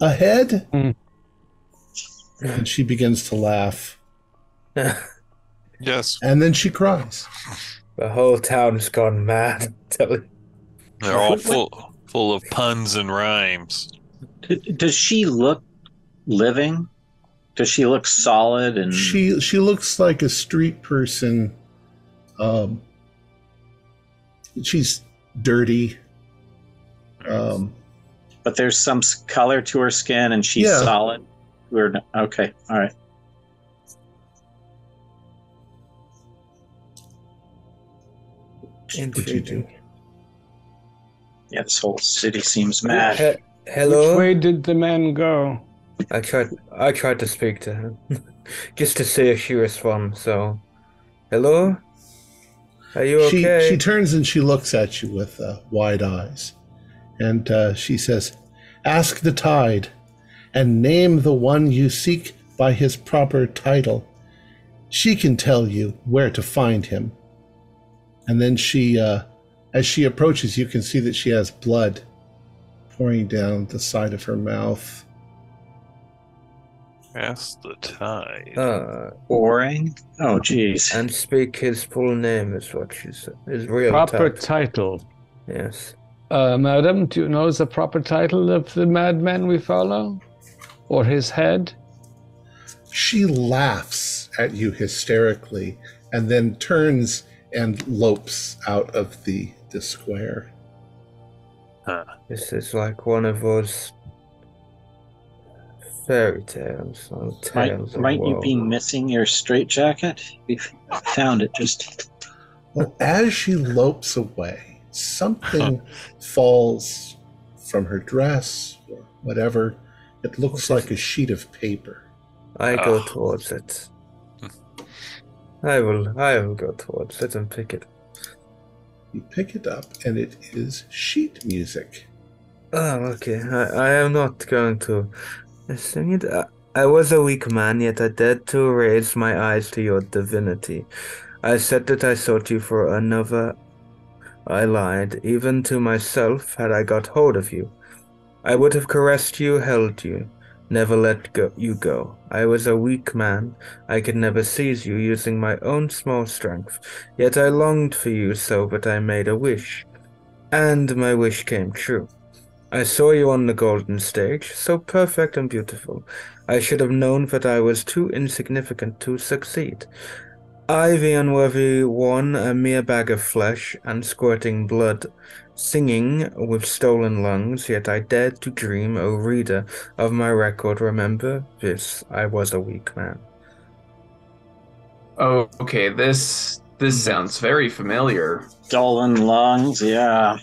Ahead? Mm. And she begins to laugh. Yes, And then she cries. the whole town's gone mad. They're all full full of puns and rhymes. Does she look living? Does she look solid and She she looks like a street person. Um she's dirty. Um but there's some color to her skin and she's Yeah. solid? We're okay. All right. What you do? Yeah, this whole city seems mad. He- Which hello. way did the man go? I tried. I tried to speak to her, just to see if she responds. So, hello. Are you okay? She she turns and she looks at you with uh, wide eyes, and uh, she says, "Ask the tide, and name the one you seek by his proper title. She can tell you where to find him." And then she, uh, as she approaches, you can see that she has blood pouring down the side of her mouth. Pass the tide. uh, Boring. Oh, jeez. and speak his full name is what she said. His real Proper title. title. yes. Uh, madam, do you know the proper title of the madman we follow? Or his head? She laughs at you hysterically and then turns and lopes out of the, the square. This is like one of those fairy tales or Might, might you be missing your straitjacket? We found it just. Well, as she lopes away, something falls from her dress or whatever. It looks like a sheet of paper. I go Ah. towards it. I will. I will go towards it and pick it. You pick it up, and it is sheet music. Oh, okay. I, I am not going to sing it. I, I was a weak man, yet I dared to raise my eyes to your divinity. I said that I sought you for another. I lied, even to myself, had I got hold of you. I would have caressed you, held you, never let go you go. I was a weak man. I could never seize you using my own small strength. Yet I longed for you so but I made a wish. And my wish came true. I saw you on the golden stage, so perfect and beautiful. I should have known that I was too insignificant to succeed. I, the unworthy one, a mere bag of flesh and squirting blood, singing with stolen lungs, yet I dared to dream, O reader, of my record. Remember this, I was a weak man. Oh, okay. This this sounds very familiar. Stolen lungs, yeah.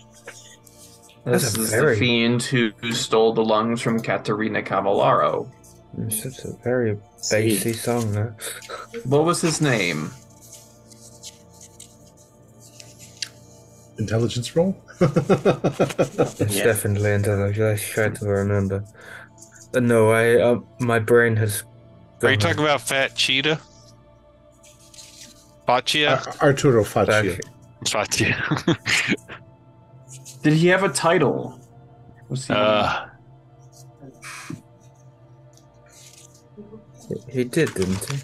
That's This a is very- the fiend who, who stole the lungs from Caterina Cavallaro. It's just a very bassy song, though. What was his name? Intelligence roll? It's Yeah. definitely intelligent. I try to remember. Uh, no, I uh, my brain has. Are you talking about Fat Cheetah? Faccia? Ar- Arturo Faccia. back. Faccia. Did he have a title? Was he? uh, He did, didn't he?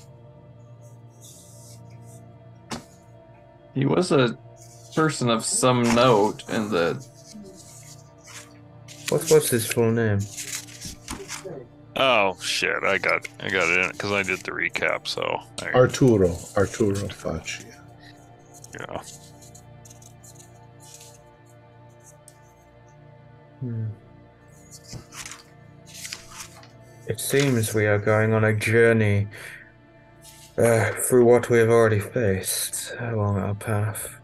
he was a person of some note in the. What was his full name? oh shit! I got I got it in because I did the recap. So I, Arturo. Arturo Faccia. yeah. Hmm. It seems we are going on a journey uh, through what we have already faced along our path.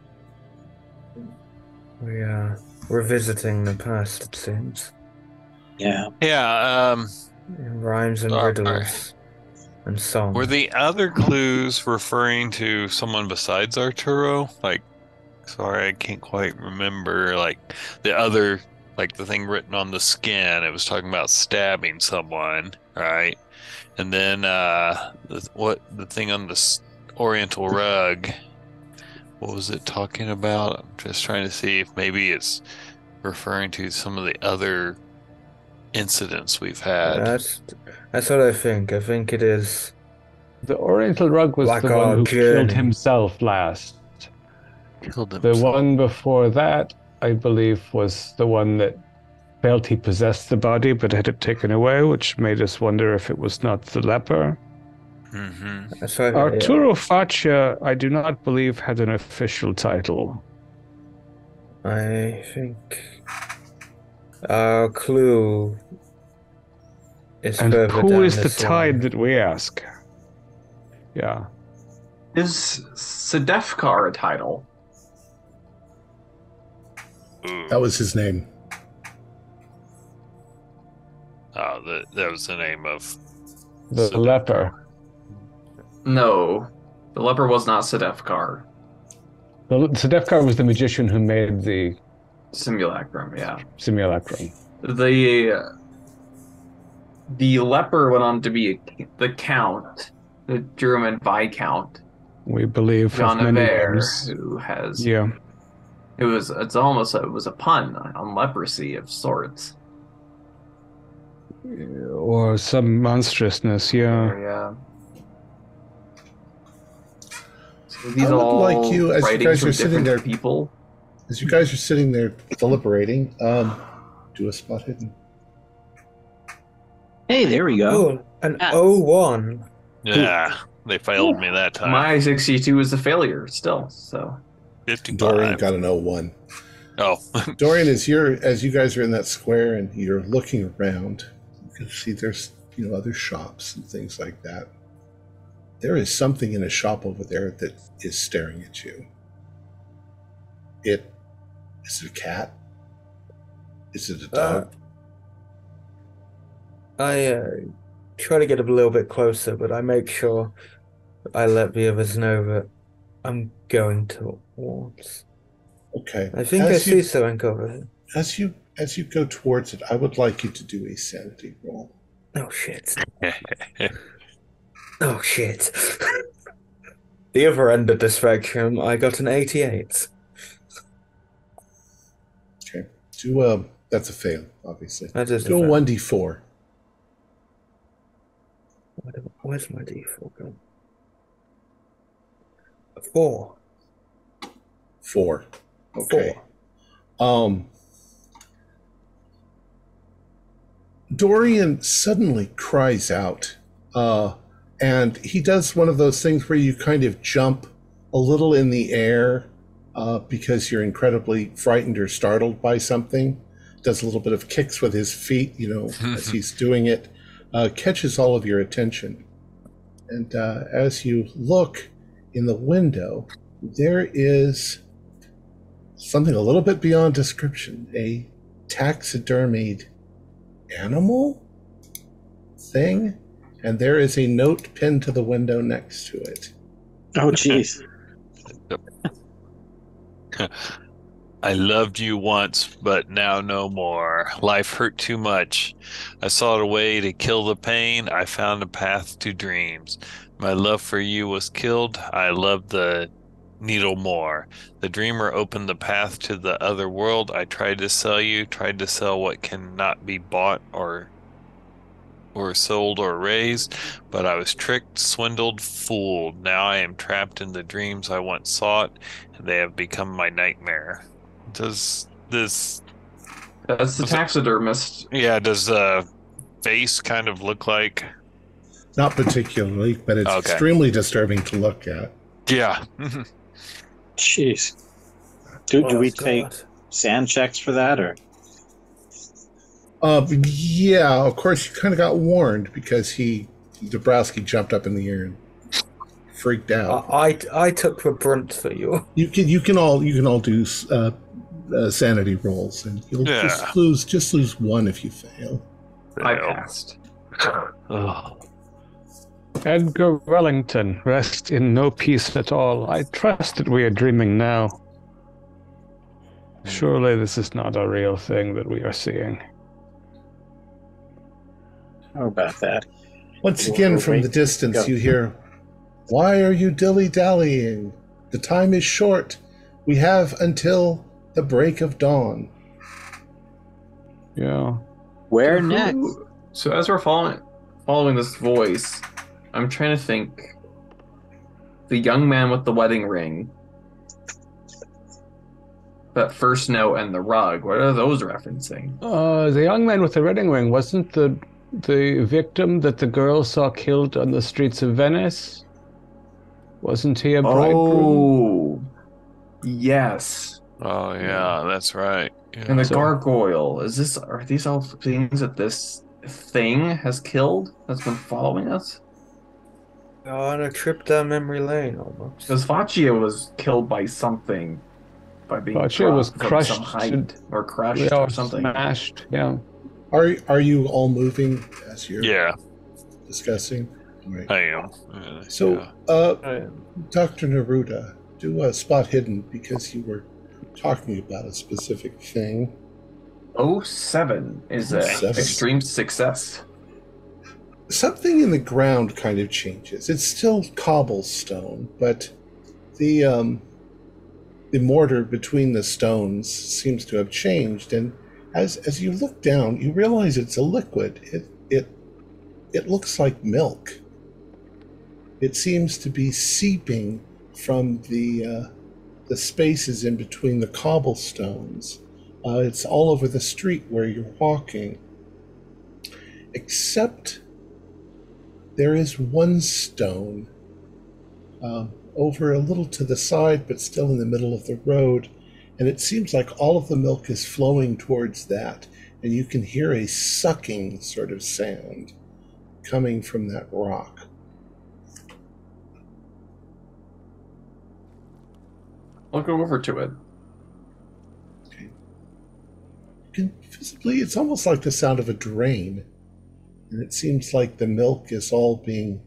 We are revisiting the past, it seems, Yeah. Yeah. Um, in rhymes and Uh, riddles and songs. were the other clues referring to someone besides Arturo? Like, sorry, I can't quite remember. Like the other, like the thing written on the skin. It was talking about stabbing someone, right? And then uh, the, what the thing on the s- Oriental rug? What was it talking about? I'm just trying to see if maybe it's referring to some of the other incidents we've had. That's that's what I think. I think it is. The Oriental Rug was Like the one who killed himself last. Killed The himself. one before that, I believe, was the one that felt he possessed the body but had it taken away, which made us wonder if it was not the leper. Hmm That's what I, Arturo Faccia, I do not believe, had an official title. I think our clue is And further who down is the this line. tide that we ask? Yeah. Is Sedefkar a title? That was his name. Oh, that, that was the name of. The So- leper. No, the leper was not Sedefkar. The, Sedefkar was the magician who made the Simulacrum, yeah. simulacrum. The the leper went on to be the count, the German viscount, We believe of many who has Yeah. it was it's almost it was a pun on leprosy of sorts. Or some monstrousness, yeah. Yeah. So these I would all like you, as you guys are sitting there- people. As you guys are sitting there deliberating, um, do a spot hidden. Hey, there we go. Oh, an Ah. O1. Yeah, they failed me that time. My 62 is a failure still. So Dorian got an 01. Oh, Dorian, as you're as you guys are in that square and you're looking around, you can see there's you know other shops and things like that. There is something in a shop over there that is staring at you. It is it a cat? Is it a Uh, dog? I uh, try to get a little bit closer, but I make sure I let the others know that I'm going towards. okay. I think I as see you, something over here. as you as you go towards it, I would like you to do a sanity roll. Oh shit. Oh shit. the other end of the spectrum, I got an 88. Okay. Do a that's a fail, obviously. That is Do a one d four. Where's my D4 gone? A four. Four. Okay. Um Dorian suddenly cries out. Uh and he does one of those things where you kind of jump a little in the air uh, because you're incredibly frightened or startled by something. Does a little bit of kicks with his feet, you know, as he's doing it. Uh, catches all of your attention. And uh, as you look in the window, there is something a little bit beyond description a taxidermied animal thing and there is a note pinned to the window next to it Oh, jeez. I loved you once, but now no more. Life hurt too much. I sought a way to kill the pain. I found a path to dreams. My love for you was killed. I loved the needle more. The dreamer opened the path to the other world. I tried to sell you, tried to sell what cannot be bought or or sold or raised, but I was tricked, swindled, fooled. Now I am trapped in the dreams I once sought, and they have become my nightmare. Does this That's the Was it- taxidermist. yeah, does the face kind of look like not particularly but it's Okay. extremely disturbing to look at Yeah. Jeez. Do, do Oh, we God. take SAN checks for that, or uh, yeah of course you kind of got warned because he Dabrowski jumped up in the air and freaked out I, I, I took the brunt for you. you can you can all you can all do uh, uh, sanity rolls and you'll Yeah. just lose just lose one if you fail I passed. Oh. Edgar Wellington, rest in no peace at all. I trust that we are dreaming now. Surely this is not a real thing that we are seeing. How about that? Once again, we'll from wait. the distance, Go. you hear, Why are you dilly dallying? The time is short. We have until the break of dawn. Yeah. Where Who- next? So as we're following following this voice, I'm trying to think. The young man with the wedding ring. That first note and the rug. What are those referencing? Uh, the young man with the wedding ring wasn't the the victim that the girl saw killed on the streets of Venice. Wasn't he a bridegroom? Oh, yes. Oh yeah, that's right. Yeah. And the So- gargoyle. Is this? Are these all things that this thing has killed? That's been following us? On a trip down memory lane, almost. Because Faccia was killed by something. By being Faccia was crushed some height to- or crushed Yeah, or something. smashed. Yeah. Are are you all moving as you're yeah, discussing? All right. I am. Uh, So, yeah. uh, Dr. Neruda, do a spot hidden because you were talking about a specific thing. Oh seven is a extreme success. Something in the ground kind of changes. It's still cobblestone, but the um, the mortar between the stones seems to have changed. And as as you look down, you realize it's a liquid. It it it looks like milk. It seems to be seeping from the uh, the spaces in between the cobblestones. Uh, it's all over the street where you're walking, except there is one stone um, over a little to the side, but still in the middle of the road, and it seems like all of the milk is flowing towards that, and you can hear a sucking sort of sound coming from that rock. I'll go over to it. You can visibly it's almost like the sound of a drain and it seems like the milk is all being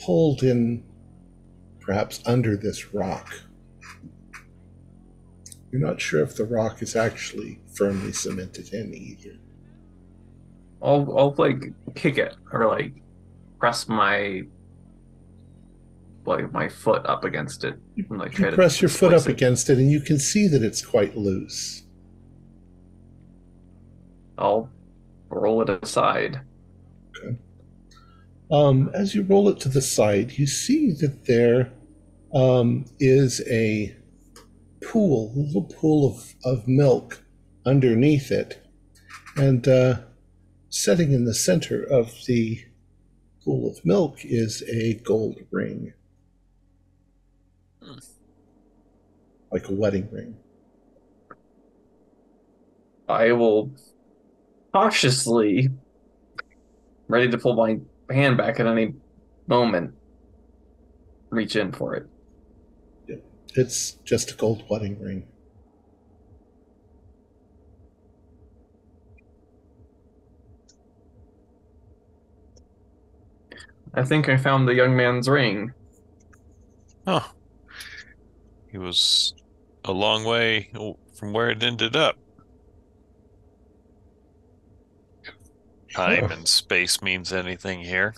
pulled in perhaps under this rock you're not sure if the rock is actually firmly cemented in either I'll I'll like kick it or like press my like my foot up against it and like you press your foot up it. against it and you can see that it's quite loose I'll roll it aside. okay Um, as you roll it to the side, you see that there um, is a pool, a little pool of, of milk underneath it. And uh, setting in the center of the pool of milk is a gold ring. Like a wedding ring. I will cautiously ready to pull my hand back at any moment. Reach in for it. It's just a gold wedding ring. I think I found the young man's ring. Oh, he was a long way from where it ended up. Time Sure. and space means anything here.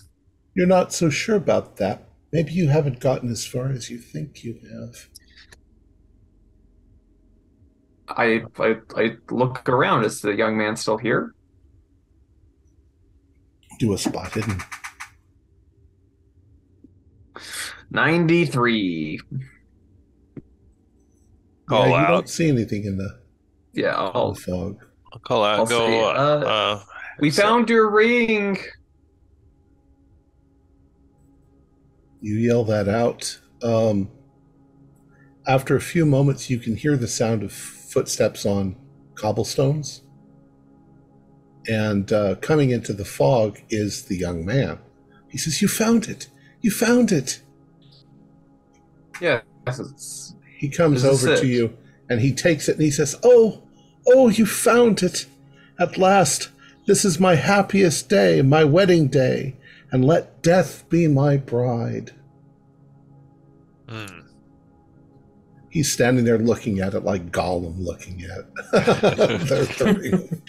You're not so sure about that. Maybe you haven't gotten as far as you think you have. I I, I look around. Is the young man still here? Do a spot hidden. Ninety-three. Call yeah, you don't see anything in the, Yeah, in I'll, the fog. I'll call out. I'll go. say, uh, uh, uh, we so- found your ring. You yell that out. Um, after a few moments, you can hear the sound of footsteps on cobblestones. And uh, coming into the fog is the young man. He says, You found it! You found it! Yeah, He comes This is over to you and he takes it and he says, Oh, oh, you found it! At last, this is my happiest day, my wedding day, and let death be my bride. hmm. He's standing there looking at it like Gollum looking at the, the ring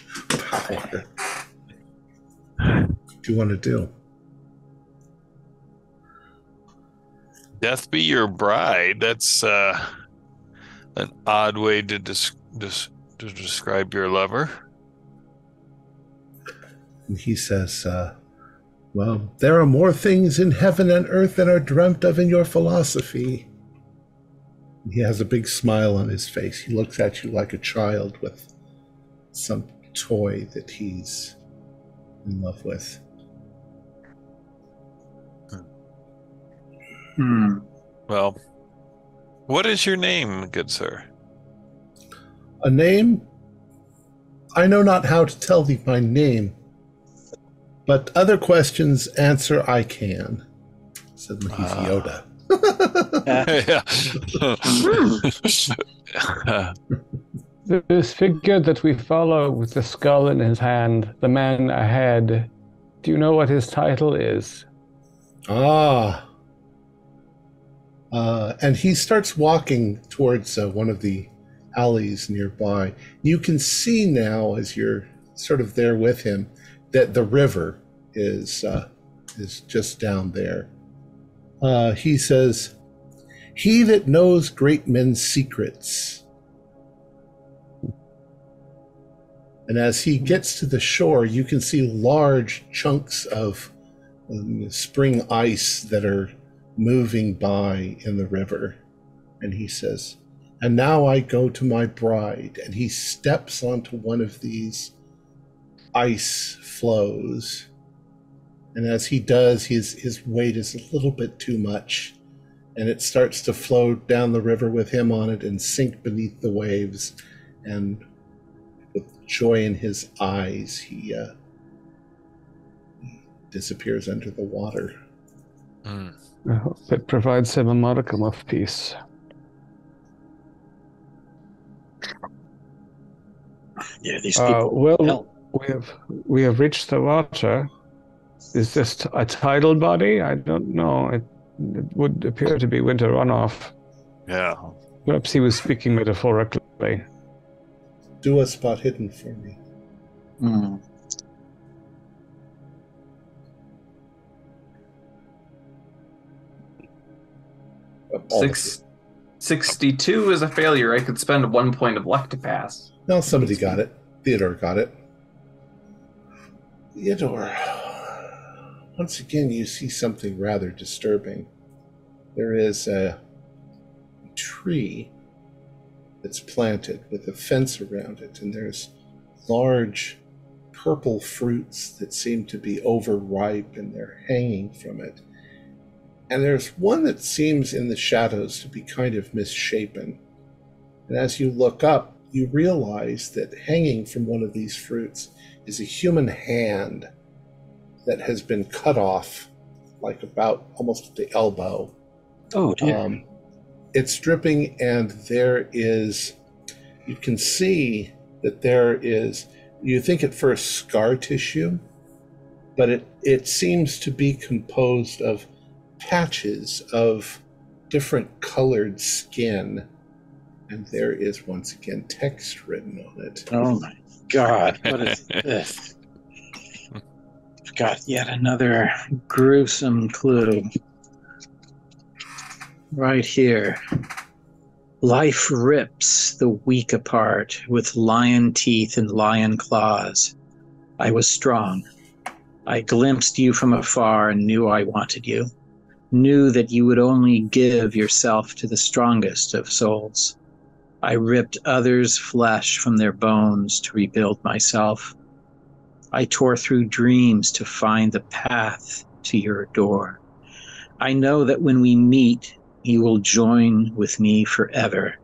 power. What do you want to do? Death be your bride. That's uh, an odd way to, to describe your lover. And he says, uh, Well, there are more things in heaven and earth than are dreamt of in your philosophy. He has a big smile on his face. He looks at you like a child with some toy that he's in love with. Hmm. Well, what is your name, good sir? A name? I know not how to tell thee my name, but other questions answer I can, said Mahisi Yoda. Yeah. This figure that we follow with the skull in his hand, the man ahead, do you know what his title is? Ah. Uh, and he starts walking towards uh, one of the alleys nearby. You can see now, as you're sort of there with him, that the river is uh, is just down there. Uh, he says, "He that knows great men's secrets." And as he gets to the shore, you can see large chunks of um, spring ice that are moving by in the river. And he says, And now I go to my bride. And he steps onto one of these ice floes. And as he does, his, his weight is a little bit too much. And it starts to flow down the river with him on it and sink beneath the waves. And with joy in his eyes, he, uh, he disappears under the water. Mm. I hope it provides him a modicum of peace. Yeah, these Uh, people. well, help. we have we have reached the water. Is this a tidal body? I don't know. It, it would appear to be winter runoff. Yeah. Perhaps he was speaking metaphorically. Do a spot hidden for me. All of Six, 62 is a failure. I could spend one point of luck to pass. No, somebody got it. Theodore got it. Theodore, once again, you see something rather disturbing. There is a tree that's planted with a fence around it, and there's large purple fruits that seem to be overripe and they're hanging from it. And there's one that seems in the shadows to be kind of misshapen. And as you look up, you realize that hanging from one of these fruits is a human hand that has been cut off, like about almost at the elbow. Oh, dear. Um, it's dripping, and there is, you can see that there is, you think at first scar tissue, but it, it seems to be composed of patches of different colored skin. And there is once again text written on it. oh my God! What is this? Got yet another gruesome clue. Right here. Life rips the weak apart with lion teeth and lion claws. I was strong. I glimpsed you from afar and knew I wanted you. Knew that you would only give yourself to the strongest of souls. I ripped others' flesh from their bones to rebuild myself. I tore through dreams to find the path to your door. I know that when we meet, you will join with me forever.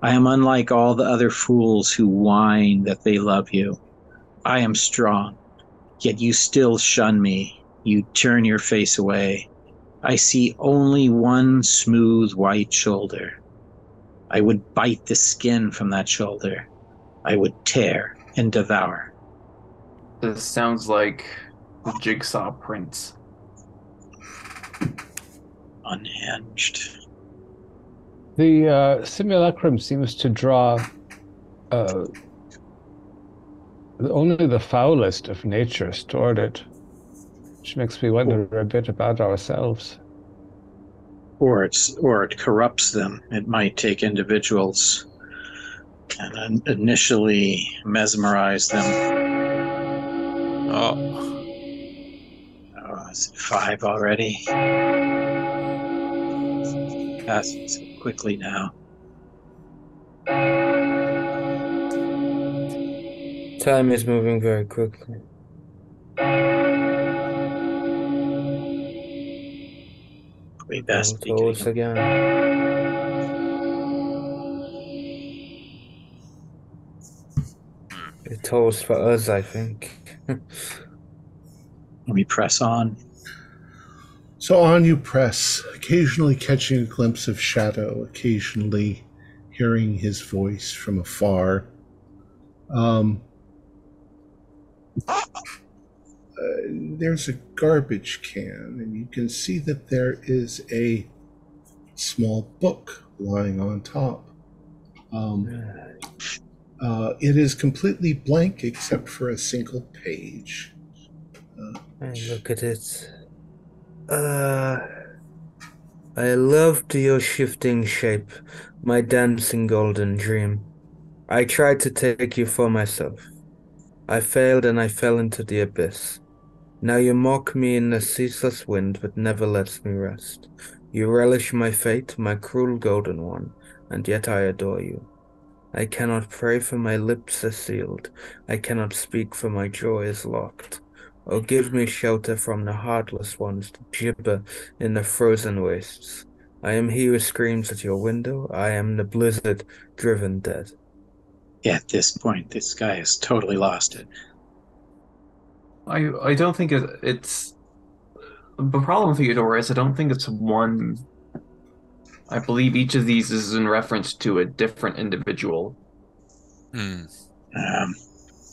I am unlike all the other fools who whine that they love you. I am strong, yet you still shun me. You turn your face away. I see only one smooth white shoulder. I would bite the skin from that shoulder. I would tear and devour. This sounds like the jigsaw prince. Unhinged. The uh, simulacrum seems to draw uh, only the foulest of nature stored it, which makes me wonder a bit about ourselves. Or it's or it corrupts them. It might take individuals and initially mesmerize them. Oh, Oh, is it five already? Passing so quickly now. Time is moving very quickly. We best be Toes getting again. It tolls for us, I think. Let me press on. So on you press, occasionally catching a glimpse of Shadow, occasionally hearing his voice from afar. Um, uh, there's a garbage can, and you can see that there is a small book lying on top. Um, uh, it is completely blank except for a single page. I look at it. Uh, I loved your shifting shape, my dancing golden dream. I tried to take you for myself. I failed and I fell into the abyss. Now you mock me in the ceaseless wind, but never lets me rest. You relish my fate, my cruel golden one, and yet I adore you. I cannot pray for my lips are sealed. I cannot speak for my joy is locked. Oh, give me shelter from the heartless ones that gibber in the frozen wastes. I am he who screams at your window. I am the blizzard driven dead. Yeah, at this point, this guy has totally lost it. I I don't think it, it's the problem, Theodore, is I don't think it's one. I believe each of these is in reference to a different individual. hmm. Um,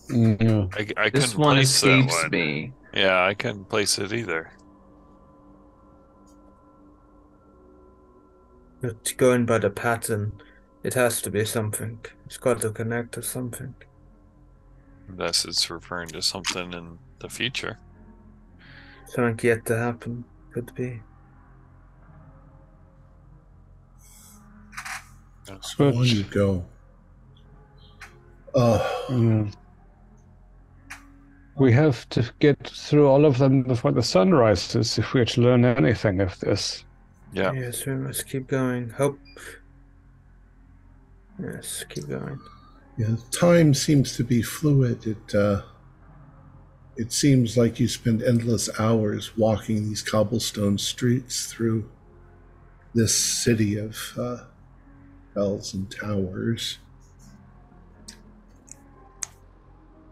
Yeah. I, I This couldn't one place that escapes one. me. Yeah, I couldn't place it either. But going by the pattern, it has to be something. It's got to connect to something. Unless it's referring to something in the future. Something yet to happen. Could be. So on you go. Uh, Yeah. We have to get through all of them before the sun rises if we're to learn anything of this. Yeah. Yes, we must keep going. Hope. Yes, keep going. Yeah, time seems to be fluid. It uh, it seems like you spend endless hours walking these cobblestone streets through this city of uh, bells and towers.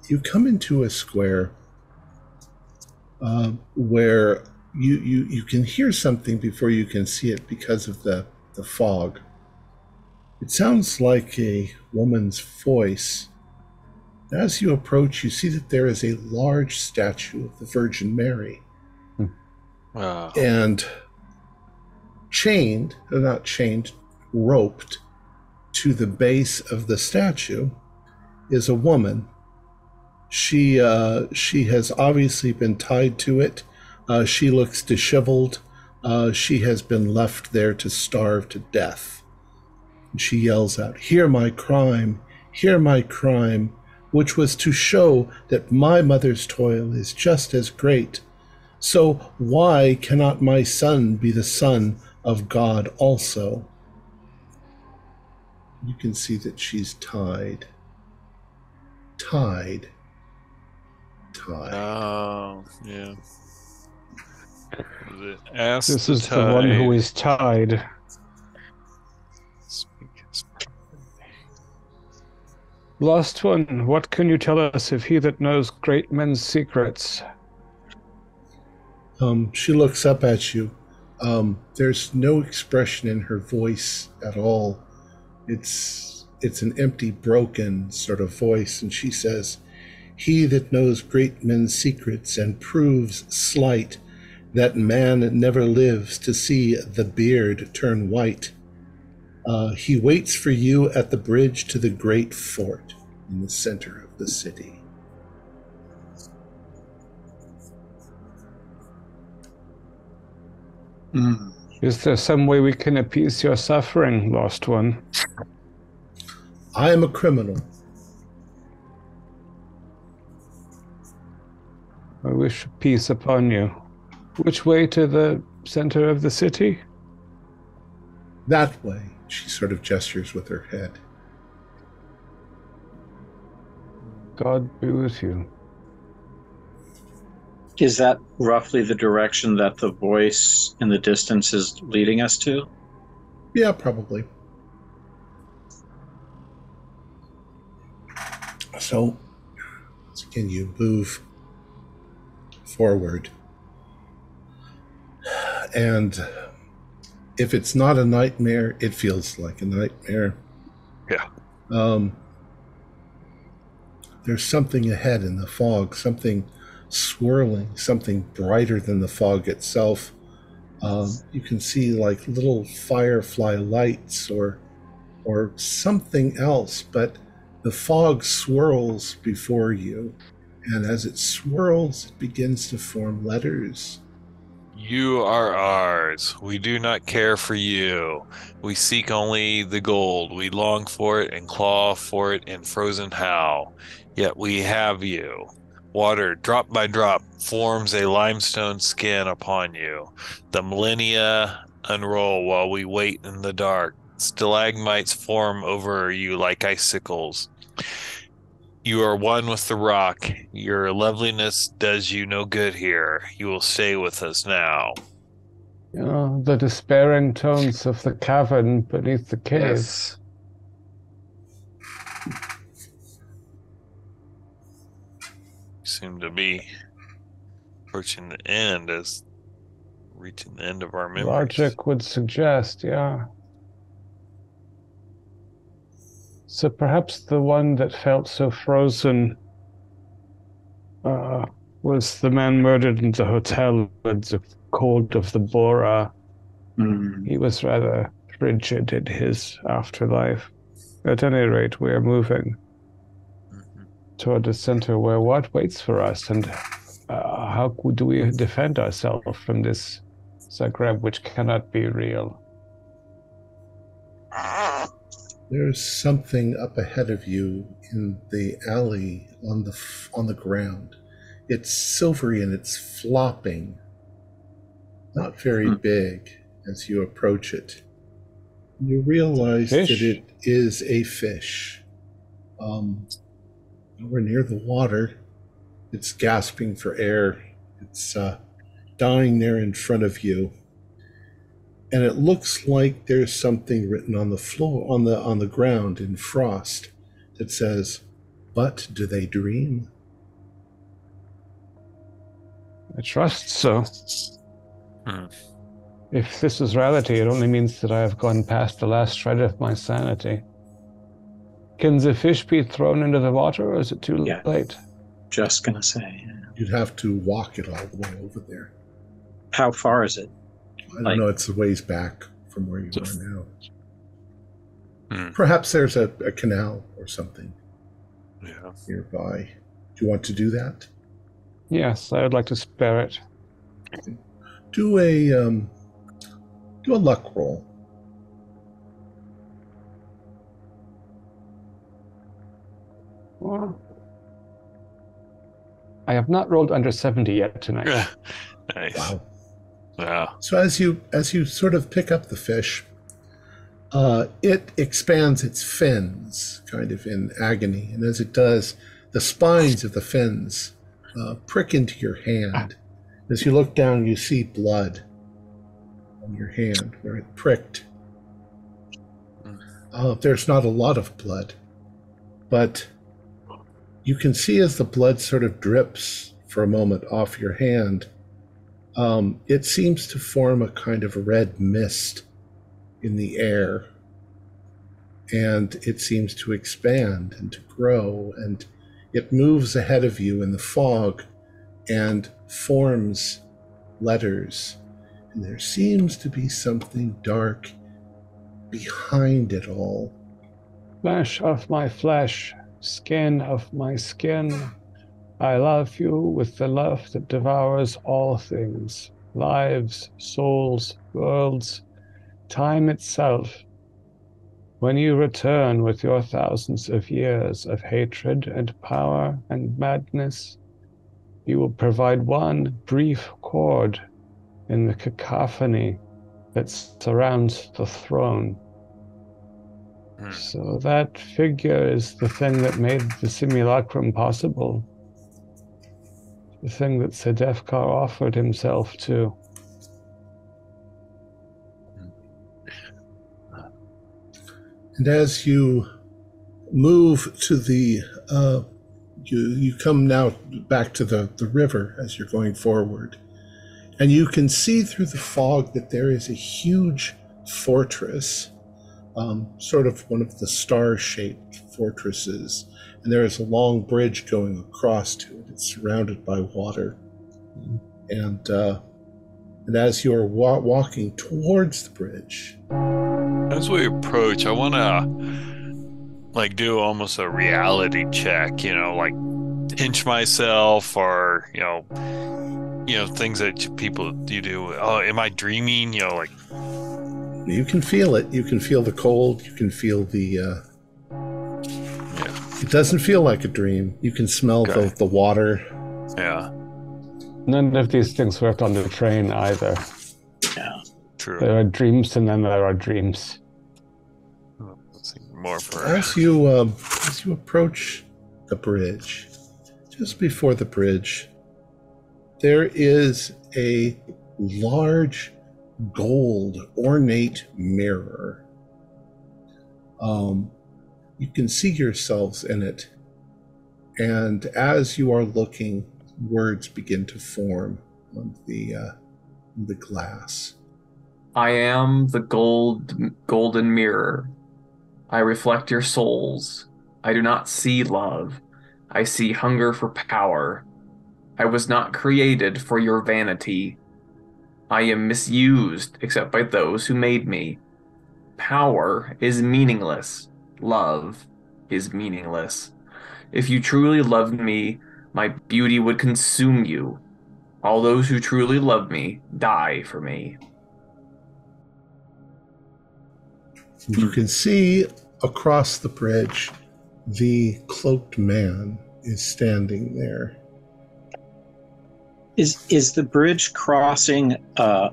You come into a square uh, where you, you you can hear something before you can see it because of the the fog. It sounds like a woman's voice. As you approach, you see that there is a large statue of the Virgin Mary. Uh, And chained, or not chained, roped to the base of the statue is a woman. She uh, she has obviously been tied to it. Uh, she looks disheveled. Uh, she has been left there to starve to death. And she yells out, Hear my crime, hear my crime, which was to show that my mother's toil is just as great. So why cannot my son be the son of God also? You can see that she's tied. Tied. Tied. oh, yeah. Was it This to is the one who is tied. Last one, what can you tell us of he that knows great men's secrets? Um, she looks up at you. Um, there's no expression in her voice at all. It's it's an empty, broken sort of voice, and she says, "He that knows great men's secrets and proves slight, that man never lives to see the beard turn white. Uh, he waits for you at the bridge to the great fort in the center of the city." mm, Is there some way we can appease your suffering, lost one? I am a criminal. I wish peace upon you. Which way to the center of the city? That way. She sort of gestures with her head. God be with you. Is that roughly the direction that the voice in the distance is leading us to? Yeah, probably. So, once again, you move forward. And if it's not a nightmare, it feels like a nightmare. Yeah. Um, there's something ahead in the fog, something swirling, something brighter than the fog itself. Um, you can see like little firefly lights or or something else, but the fog swirls before you, and as it swirls, it begins to form letters. You are ours. We do not care for you. We seek only the gold. We long for it and claw for it in frozen how. Yet we have you. Water, drop by drop, forms a limestone skin upon you. The millennia unroll while we wait in the dark. Stalagmites form over you like icicles. You are one with the rock. Your loveliness does you no good here. You will stay with us now. You know, the despairing tones of the cavern beneath the cave. Yes. Seem to be approaching the end as reaching the end of our memories. Logic would suggest, yeah. So perhaps the one that felt so frozen uh, was the man murdered in the hotel with the cold of the Bora. Hmm. He was rather rigid in his afterlife. At any rate, we are moving. Toward the center where what waits for us and uh, how do we defend ourselves from this Zagreb which cannot be real? There's something up ahead of you in the alley on the f- on the ground. It's silvery and it's flopping. Not very Hmm. big as you approach it. You realize Fish? that it is a fish. Um, nowhere near the water. It's gasping for air. It's uh, dying there in front of you and it looks like there's something written on the floor on the on the ground in frost that says but do they dream I trust so. Hmm. If this is reality, it only means that I have gone past the last shred of my sanity. Can the fish be thrown into the water, or is it too Yeah. late? Just gonna say. yeah. you'd have to walk it all the way over there How far is it? i don't Like- know it's a ways back from where you So- are now Hmm. perhaps there's a, a canal or something Yeah. nearby do you want to do that Yes, I would like to spare it. do a um, do a luck roll Well, I have not rolled under 70 yet tonight. nice. wow Yeah. So as you as you sort of pick up the fish, uh, it expands its fins, kind of in agony, and as it does, the spines of the fins uh, prick into your hand. As you look down, you see blood on your hand where it pricked. Uh, there's not a lot of blood, but you can see as the blood sort of drips for a moment off your hand um, it seems to form a kind of red mist in the air. And it seems to expand and to grow, and it moves ahead of you in the fog and forms letters. And there seems to be something dark behind it all. Flesh of my flesh, skin of my skin. I love you with the love that devours all things lives, souls, worlds, time itself. When you return with your thousands of years of hatred and power and madness, you will provide one brief chord in the cacophony that surrounds the throne. Hmm. So that figure is the thing that made the simulacrum possible. The thing that Sedefkar offered himself to. And as you move to the, uh, you you come now back to the the river as you're going forward, and you can see through the fog that there is a huge fortress, um, sort of one of the star-shaped fortresses, and there is a long bridge going across to it. It's surrounded by water, and uh, and as you're wa- walking towards the bridge, As we approach, I want to like do almost a reality check, you know, like pinch myself or, you know, you know, things that people you do. Oh, am I dreaming? You know, like you can feel it. You can feel the cold. You can feel the. Uh, Yeah. It doesn't feel like a dream. You can smell Okay. the, the water. yeah, None of these things worked on the train either. Yeah. true. There are dreams and then there are dreams. More for As you um, as you approach the bridge, just before the bridge, there is a large gold ornate mirror. Um, you can see yourselves in it, and as you are looking, words begin to form on the uh, the glass. I am the gold golden mirror. I reflect your souls. I do not see love. I see hunger for power. I was not created for your vanity. I am misused except by those who made me. Power is meaningless. Love is meaningless. If you truly loved me, my beauty would consume you. All those who truly love me die for me. You can see across the bridge the cloaked man is standing there. Is is the bridge crossing a,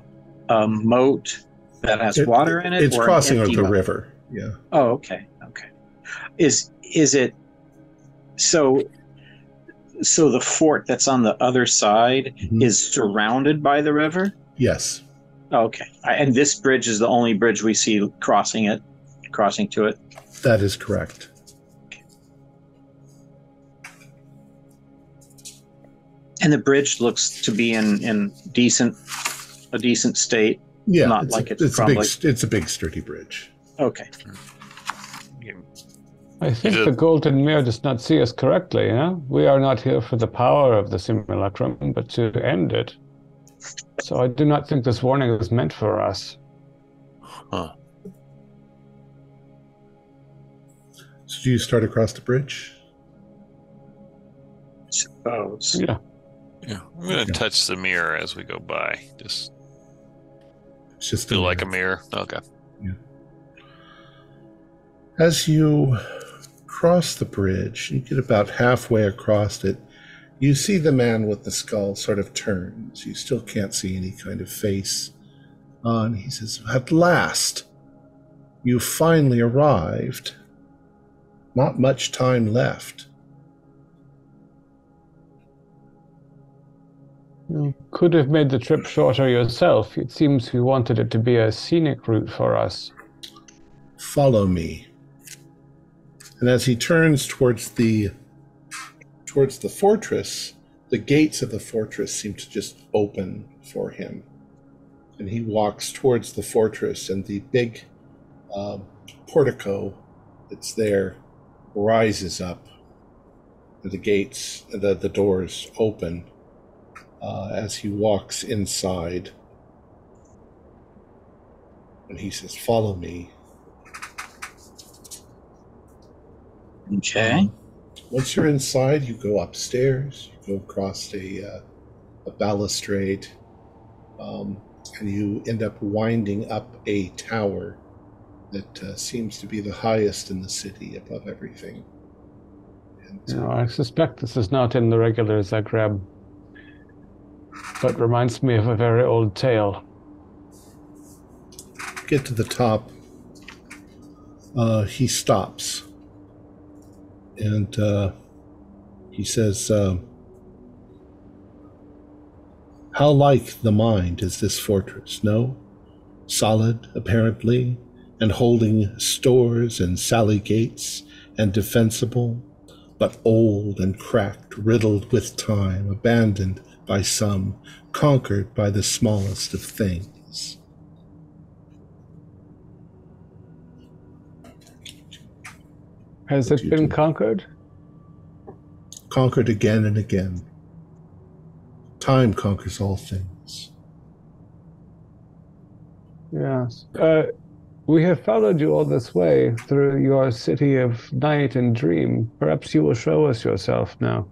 a moat that has It- water in it? It's crossing the moat? river. Yeah. Oh, okay, okay. Is is it so? So the fort that's on the other side Mhm. is surrounded by the river. Yes. Okay, and this bridge is the only bridge we see crossing it, crossing to it. That is correct. And the bridge looks to be in in decent, a decent state. Yeah. Not it's like a, it's it's a big it's a big sturdy bridge. Okay, I think the golden mirror does not see us correctly, yeah? We are not here for the power of the simulacrum, but to end it. So I do not think this warning is meant for us. Huh. So do you start across the bridge? suppose. Yeah. Yeah, I'm gonna Okay. touch the mirror as we go by. Just It's just feel like a mirror. mirror. Okay. As you cross the bridge, you get about halfway across it, you see the man with the skull sort of turns. You still can't see any kind of face on. He says, At last, you finally arrived. Not much time left. You could have made the trip shorter yourself. It seems you wanted it to be a scenic route for us. Follow me. And as he turns towards the towards the fortress, the gates of the fortress seem to just open for him. And he walks towards the fortress, and the big um, portico that's there rises up. The gates, the, the doors open uh, as he walks inside. And he says, Follow me. Okay. Um, once you're inside, you go upstairs. You go across a uh, a balustrade, um, and you end up winding up a tower that uh, seems to be the highest in the city above everything. And You know, I suspect this is not in the regular Zagreb. But reminds me of a very old tale. Get to the top. Uh, he stops. And uh, he says, uh, How like the mind is this fortress, no? Solid, apparently, and holding stores and sally gates, and defensible, but old and cracked, riddled with time, abandoned by some, conquered by the smallest of things. Has What it been do? conquered? Conquered again and again. Time conquers all things. Yes. Uh, we have followed you all this way through your city of night and dream. Perhaps you will show us yourself now.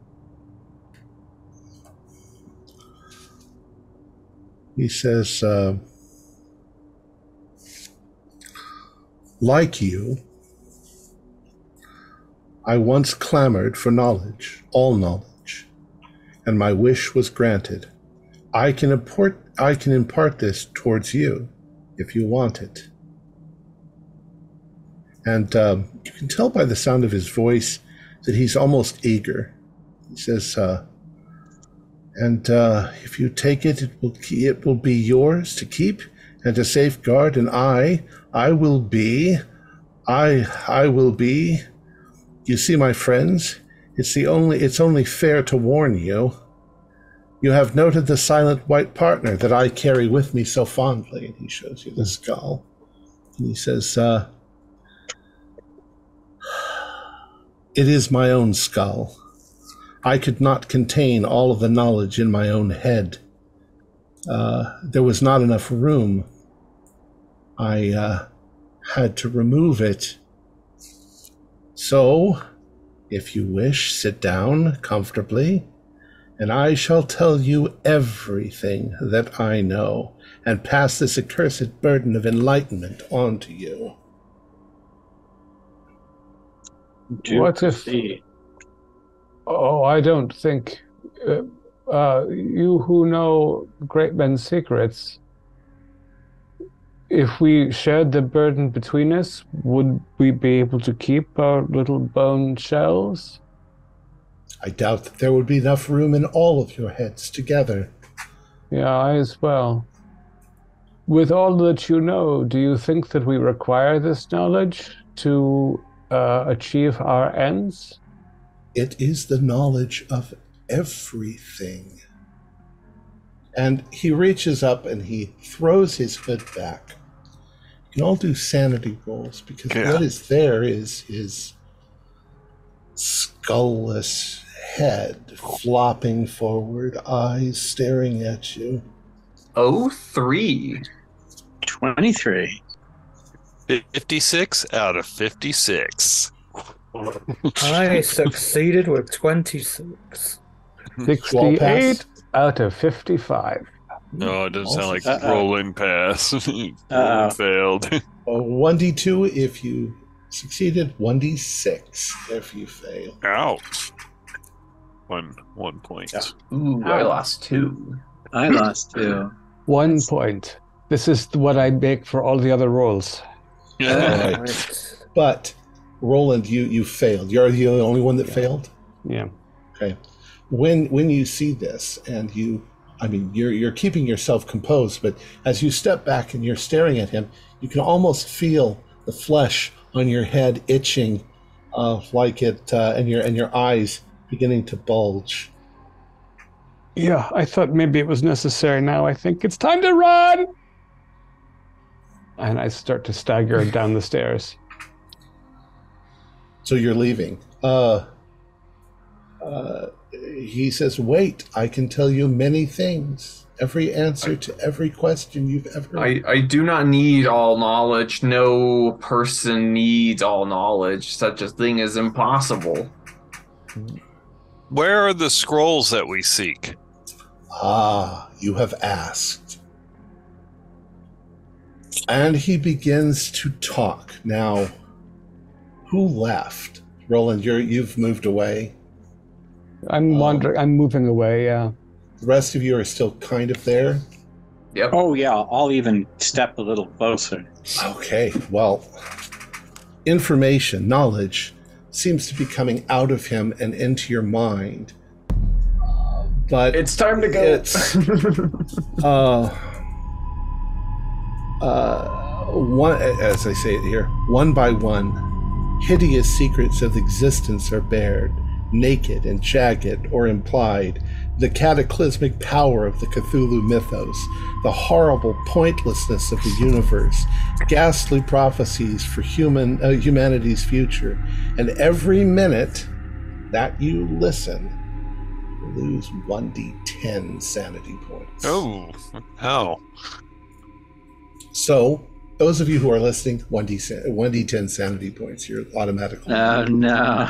He says, uh, like you, I once clamored for knowledge, all knowledge, and my wish was granted. I can import, I can impart this towards you, if you want it. And um, you can tell by the sound of his voice that he's almost eager. He says, uh, and uh, if you take it, it will it will be yours to keep and to safeguard. And I, I will be, I, I will be. You see, my friends, it's the only it's only fair to warn you. You have noted the silent white partner that I carry with me so fondly, and he shows you the skull. And he says, uh, "It is my own skull." I could not contain all of the knowledge in my own head. Uh, there was not enough room. I uh, had to remove it. So, if you wish, sit down comfortably, and I shall tell you everything that I know, and pass this accursed burden of enlightenment on to you. Do What if- proceed. Oh, I don't think. Uh, uh, you who know great men's secrets, if we shared the burden between us, would we be able to keep our little bone shells? I doubt that there would be enough room in all of your heads together. Yeah, I as well. With all that you know, do you think that we require this knowledge to uh, achieve our ends? It is the knowledge of everything. And he reaches up and he throws his hood back. You can all do sanity rolls because Yeah. what is there is his skullless head flopping forward, eyes staring at you. Oh, three. 23. 56 out of 56. I succeeded with 26. 68 out of 55. No, it doesn't sound like Uh-oh. rolling pass. Uh-oh. Failed. A 1d2 if you succeeded, 1d6 if you fail. Ouch. One one point. Yeah. Ooh, I lost two. I lost two. One point. This is what I make for all the other rolls. Uh, Alright. Right. But Roland, you you failed. You're the only one that failed. Yeah. Okay. When when you see this and you I mean you're you're keeping yourself composed, but as you step back and you're staring at him, you can almost feel the flesh on your head itching, uh, like it, uh, and your and your eyes beginning to bulge. Yeah, I thought maybe it was necessary now. I think it's time to run. And I start to stagger down the stairs. So you're leaving. Uh, uh, he says, "Wait, I can tell you many things. Every answer to every question you've ever." I, I do not need all knowledge. No person needs all knowledge. Such a thing is impossible. Where are the scrolls that we seek? Ah, you have asked. And he begins to talk. Now, who left? Roland, you're you've moved away. I'm Um. I'm moving away. Yeah. The rest of you are still kind of there. Yep. Oh yeah, I'll even step a little closer. Okay, well, information, knowledge seems to be coming out of him and into your mind. But It's time to go. It's uh, uh, one as I say it here, one by one, hideous secrets of existence are bared, naked and jagged or implied. The cataclysmic power of the Cthulhu mythos, the horrible pointlessness of the universe, ghastly prophecies for human uh, humanity's future, and every minute that you listen, you lose one d10 sanity points. Oh, how? So, those of you who are listening, 1D, 1d10 sanity points. You're automatically. Oh no!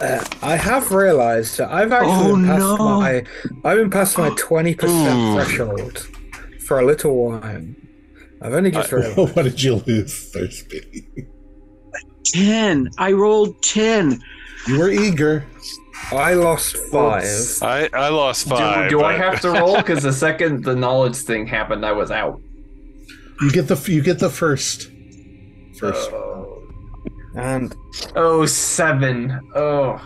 Uh, I have realised that I've actually Oh, been past no. my I've been past my twenty percent threshold for a little while. I've only just realised. what did you lose, Thursby? Ten. I rolled ten. You were eager. I lost five. I I lost five. do, do I have to roll? Because the second the knowledge thing happened, I was out. You get the you get the first. First. Oh. And Oh, seven. Oh,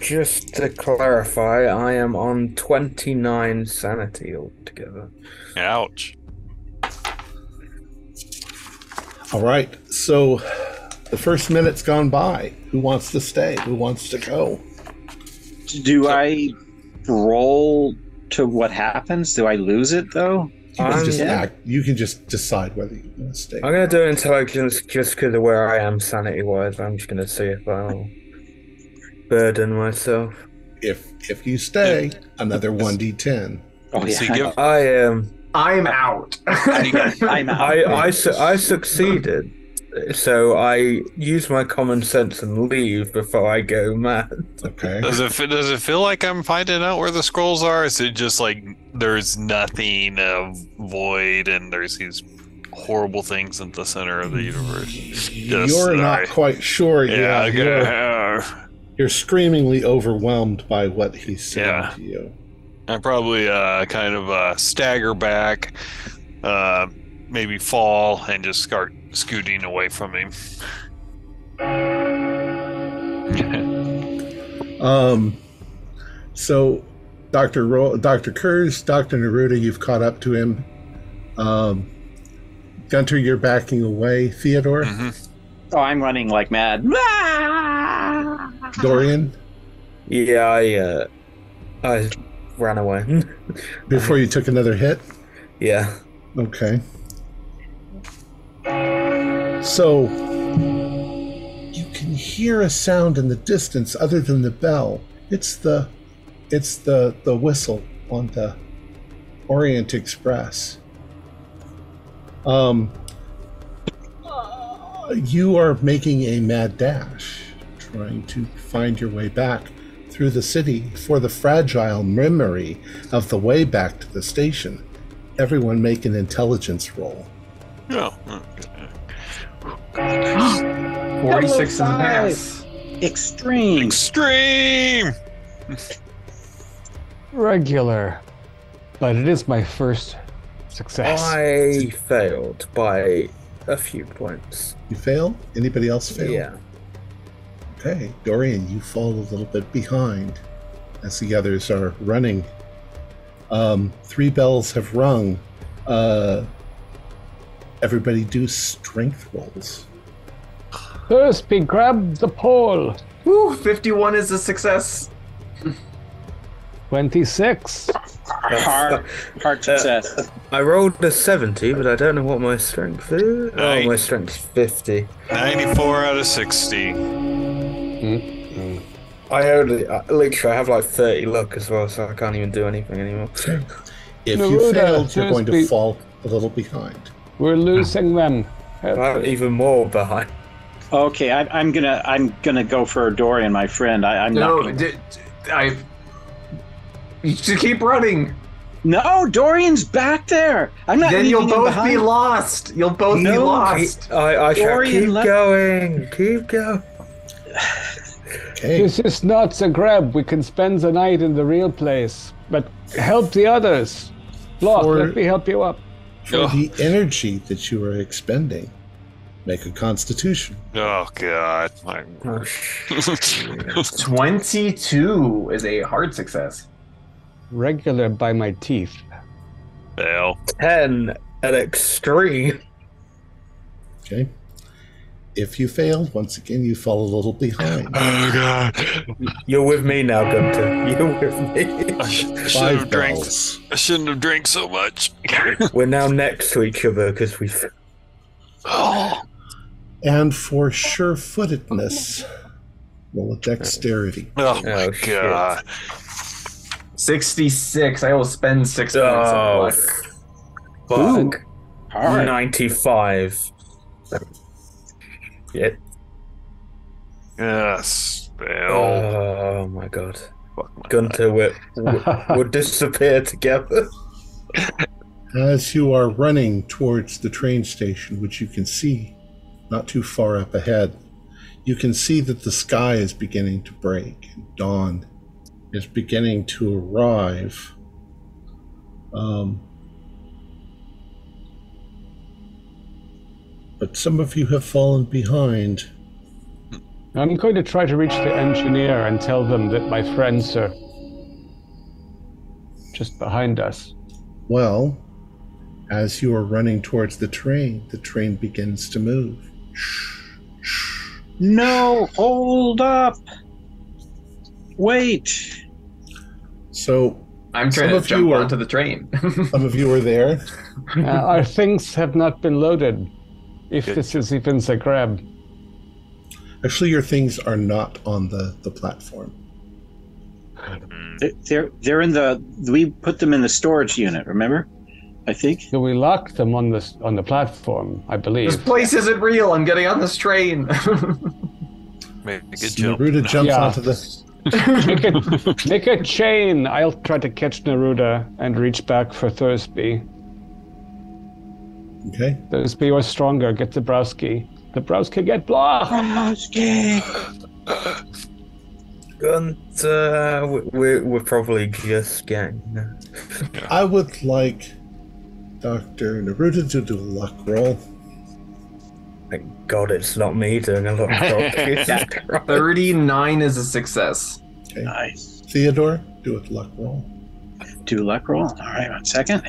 just to clarify, I am on twenty nine sanity altogether. Ouch. All right. So, the first minute's gone by. Who wants to stay? Who wants to go? Do I roll to what happens? Do I lose it though? You can I'm- just act. You can just decide whether you want to stay. I'm gonna do intelligence just because of where I am sanity wise. I'm just gonna see if I'll burden myself. If if you stay, another one d10. Oh See, yeah. give- um, I am. I'm out. I'm out. I I, su- I succeeded. So I use my common sense and leave before I go mad. Okay. Does it does it feel like I'm finding out where the scrolls are? Is it just like there's nothing of void and there's these horrible things at the center of the universe? Just- You're not alright. quite sure. Yeah, Yeah, you're, okay. you're screamingly overwhelmed by what he's saying Yeah. to you. I probably uh, kind of uh, stagger back, uh, maybe fall, and just start scooting away from him. Um, so, Doctor Ro- Doctor Kurz, Doctor Neruda, you've caught up to him. Um, Gunter, you're backing away. Theodore, Mhm. Oh, I'm running like mad. Dorian, Yeah, I uh, I ran away. before you took another hit. yeah. Okay. So you can hear a sound in the distance other than the bell. It's the it's the the whistle on the Orient Express. Um you are making a mad dash trying to find your way back through the city for the fragile memory of the way back to the station. Everyone make an intelligence roll. Oh, okay. 46 in the Five. pass. Extreme. Extreme. Regular. But it is my first success. I failed by a few points. You fail? Anybody else fail? Yeah. Okay, Dorian, you fall a little bit behind as the others are running. Um, three bells have rung. Uh, everybody do strength rolls. Thursby, grab the pole. Woo, 51 is a success. 26. Hard, hard uh, success. I rolled a 70, but I don't know what my strength is. Oh, Nice. my strength's 50. 94 out of 60. Mm-hmm. I only, I, literally, I have like 30 luck as well, so I can't even do anything anymore. If No, you no, failed, you're going to Thursby- fall a little behind. We're losing them. I'm even more behind. Okay, I, I'm gonna I'm gonna go for Dorian, my friend. I, I'm No, not. Gonna... d- d- I. You should keep running. No, Dorian's back there. I'm not. Then you'll leaving him both be lost. You'll both be lost. Keep- I, I shall Dorian keep left- going. Keep going. Okay. This is not Zagreb. We can spend the night in the real place. But help the others. Block, For- let me help you up. For Oh. the energy that you are expending, make a constitution. Oh God. My... 22 is a hard success. Regular by my teeth. Fail. 10 at extreme. Okay. If you fail, once again, you fall a little behind. Oh God. You're with me now, Gunter. You're with me. I, sh- I shouldn't Five have drank. I shouldn't have drank so much. We're now next to each other because we've. oh. And for sure footedness, roll a dexterity. Oh, oh my Oh, shit. God. 66. I will spend six points of Oh, luck. fuck. Hard. 95. Yeah. Yes. Fail. Oh my god. Fuck my Gunter, we're, we're, we'll disappear together. As you are running towards the train station, which you can see not too far up ahead, you can see that the sky is beginning to break and dawn is beginning to arrive. Um, but some of you have fallen behind. I'm going to try to reach the engineer and tell them that my friends are just behind us. Well, as you are running towards the train, the train begins to move. No, hold up. Wait. So I'm trying Some to of you jump are- onto the train. some of you are there. Uh, our things have not been loaded. If Good. this is even the Zagreb. Actually, your things are not on the, the platform. Hmm. They're- They're they're in the we put them in the storage unit, remember? I think. So we locked them on the on the platform, I believe. this place isn't real. I'm getting on this train. Make a good jump. Neruda jumps Yeah. onto the. Make a, make a chain. I'll try to catch Neruda and reach back for Thursby. Okay. Thursby or stronger. Get Dabrowski. Dabrowski, get blocked. Gunter, uh, we- we're, we're probably just getting. I would like Dr. Neruda to do a luck roll. Thank God it's not me doing a luck roll. 39 is a success. Okay. Nice. Theodore, do a luck roll. Do luck roll. All right, one second.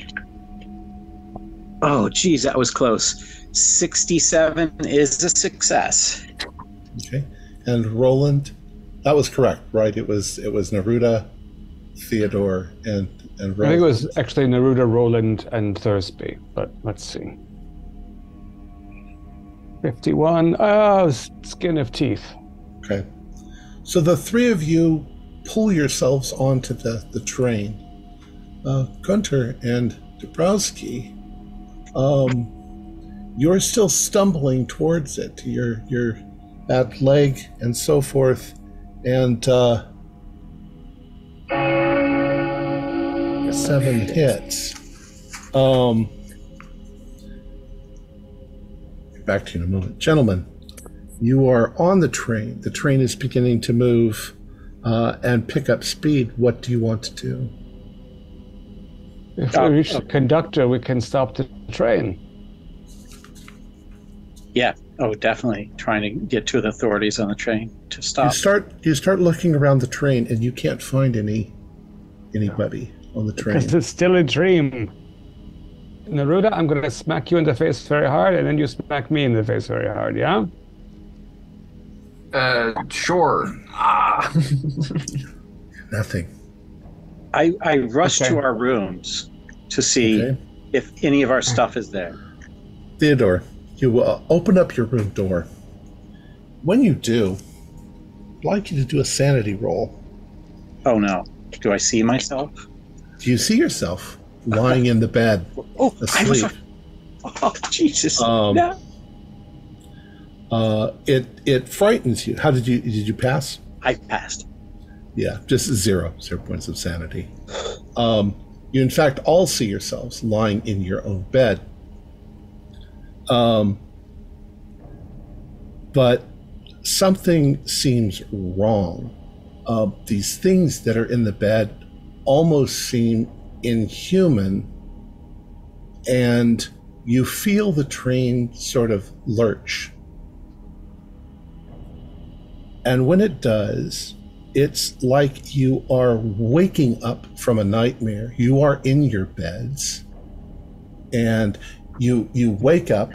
Oh, geez, that was close. 67 is a success. Okay. And Roland, that was correct, right? It was it was Neruda, Theodore, and and I think Roland. it was actually Neruda, Roland, and Thursby. But let's see. 51. Oh, skin of teeth. Okay. So the three of you pull yourselves onto the, the train. Uh, Gunter and Dabrowski, um, you're still stumbling towards it. You're, you're leg and so forth. And uh, seven hits. Um, back to you in a moment. Gentlemen, you are on the train. The train is beginning to move uh, and pick up speed. What do you want to do? If Oh, we reach the conductor, we can stop the train. Yeah. Oh, definitely. Trying to get to the authorities on the train to stop. You stop. start you start looking around the train and you can't find any anybody on the train. Because it's still a dream. Neruda, I'm going to smack you in the face very hard, and then you smack me in the face very hard, yeah? Uh, sure. Ah. Nothing. I, I rush Okay. to our rooms to see Okay. if any of our stuff is there. Theodore, you uh, open up your room door. When you do, I'd like you to do a sanity roll. Oh no. Do I see myself? Do you see yourself lying in the bed Oh, I was. asleep? Oh, Jesus. Um, no. Uh, it it frightens you. How did you did you pass? I passed. Yeah, just zero, zero points of sanity. Um, you, in fact, all see yourselves lying in your own bed. Um, but something seems wrong. Uh, these things that are in the bed almost seem inhuman, and you feel the train sort of lurch. And when it does, it's like you are waking up from a nightmare. You are in your beds, and you you wake up,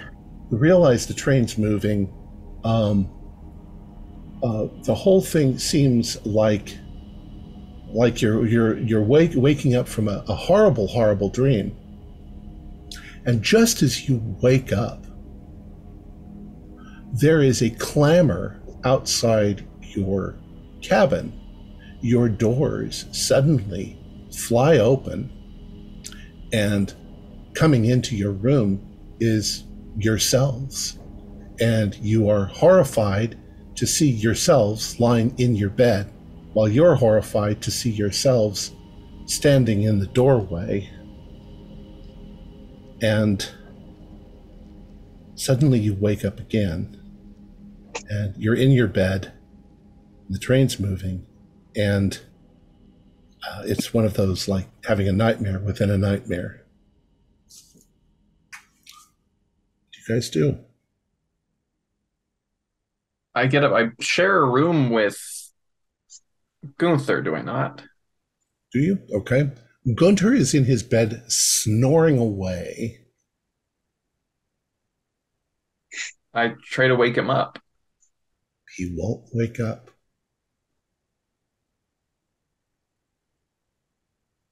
realize the train's moving. Um, uh, the whole thing seems like like you're you're you're wake, waking up from a, a horrible horrible dream. And just as you wake up, there is a clamor outside your cabin. Your doors suddenly fly open, and coming into your room is yourselves. And you are horrified to see yourselves lying in your bed, while you're horrified to see yourselves standing in the doorway. And suddenly you wake up again, and you're in your bed, the train's moving, and uh, it's one of those like having a nightmare within a nightmare. What do you guys do? I get up. I share a room with Gunther, do I not? Do you? Okay. Gunther is in his bed snoring away. I try to wake him up. He won't wake up.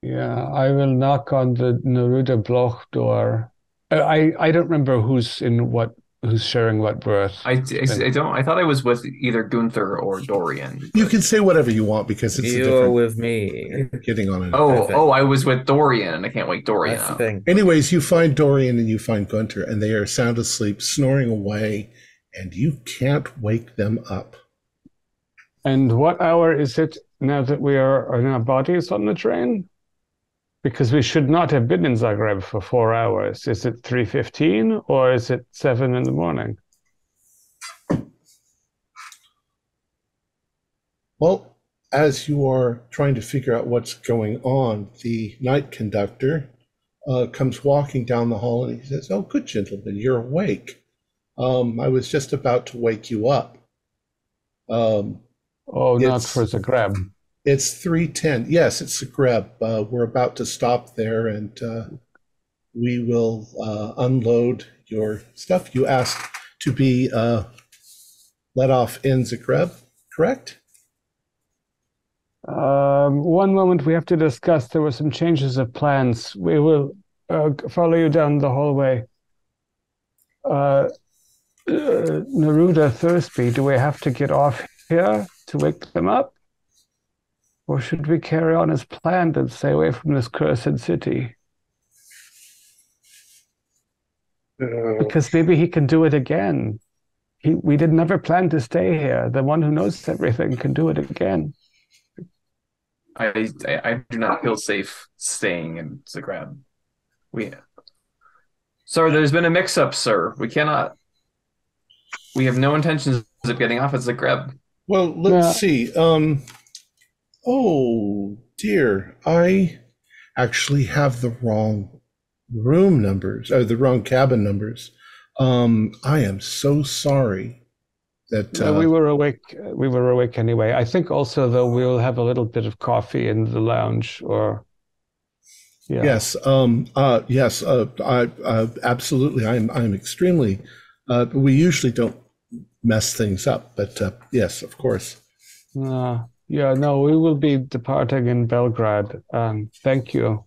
Yeah, I will knock on the Neruda Bloch door. Uh, I I don't remember who's in what who's sharing what berth. I, I, I don't. I thought I was with either Gunther or Dorian. You can say whatever you want because it's a You're different with me. getting on it. Oh, Perfect. oh, I was with Dorian, and I can't wake Dorian up. thing. Anyways, you find Dorian and you find Gunther, and they are sound asleep, snoring away, and you can't wake them up. And what hour is it now that we are in our bodies on the train? Because we should not have been in Zagreb for four hours. Is it 3.15 or is it 7 in the morning? Well, as you are trying to figure out what's going on, the night conductor uh, comes walking down the hall and he says, Oh, good gentlemen, you're awake. Um, I was just about to wake you up. Um, Oh, not for Zagreb. It's 310. Yes, it's Zagreb. Uh, we're about to stop there and uh, we will uh, unload your stuff. You asked to be uh, let off in Zagreb, correct? Um, one moment, we have to discuss. There were some changes of plans. We will uh, follow you down the hallway. Uh, Neruda Thursby, do we have to get off here to wake them up? Or should we carry on as planned and stay away from this cursed city? Because maybe he can do it again. He, we did never plan to stay here. The one who knows everything can do it again. I, I I do not feel safe staying in Zagreb. We, sir, there's been a mix-up, sir. We cannot. We have no intentions of getting off at Zagreb. Well, let's Yeah. see. Um, oh dear, I actually have the wrong room numbers, or the wrong cabin numbers. Um, I am so sorry that No, uh, we were awake. We were awake anyway. I think also though we'll have a little bit of coffee in the lounge, or yeah. yes, um, uh, yes, uh, I, uh, absolutely. I'm, I'm extremely. Uh, we usually don't mess things up, but uh, yes, of course. Uh, yeah. No, we will be departing in Belgrade. Um, thank you.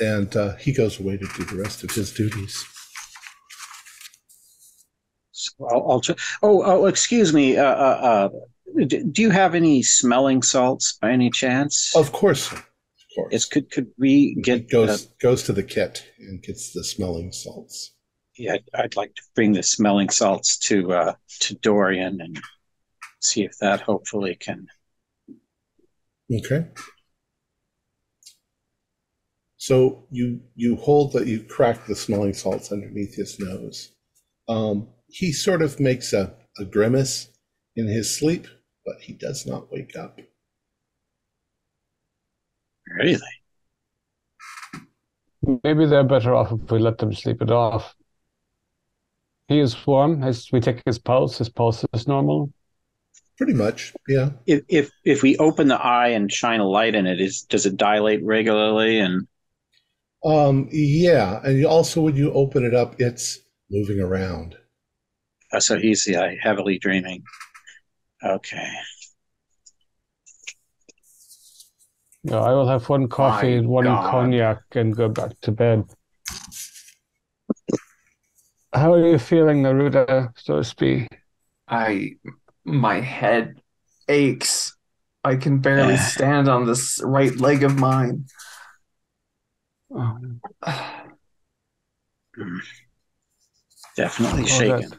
And uh, he goes away to do the rest of his duties. So I'll, I'll tr- oh, oh, excuse me. Uh, uh, uh, do you have any smelling salts by any chance? Of course, of course. Is could could we get? goes uh, goes to the kit and gets the smelling salts. yeah, I'd, I'd like to bring the smelling salts to uh, to Dorian and see if that hopefully can. Okay. So you you hold that you crack the smelling salts underneath his nose, um, he sort of makes a, a grimace in his sleep, but he does not wake up. Really? Maybe they're better off if we let them sleep it off. He is warm. As we take his pulse, his pulse is normal. Pretty much, yeah. If if if we open the eye and shine a light in it, is does it dilate regularly? And Um, yeah, and you also when you open it up, it's moving around. uh, so he's yeah, heavily dreaming. Okay. Yeah, I will have one coffee My and one God. cognac and go back to bed. How are you feeling, Neruda, so to speak? I my head aches. I can barely stand on this right leg of mine. Oh, Definitely oh, shaken, that-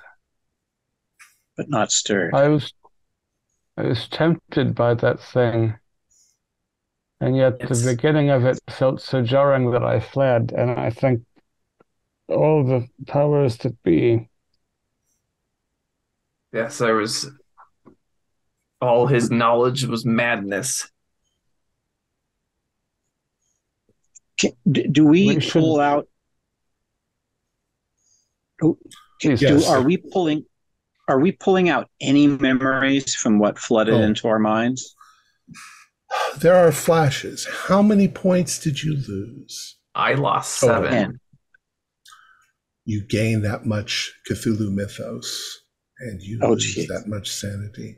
but not stirred. I was I was tempted by that thing, and yet the beginning of it felt so jarring that I fled, and I think all the powers that be. Yes, I was all his knowledge was madness. Can, do we, We should- pull out? Oh, can- Please do, are we pulling? Are we pulling out any memories from what flooded Oh. into our minds? There are flashes. How many points did you lose? I lost oh, seven. Ten. You gain that much Cthulhu mythos, and you Oh, lose geez. that much sanity.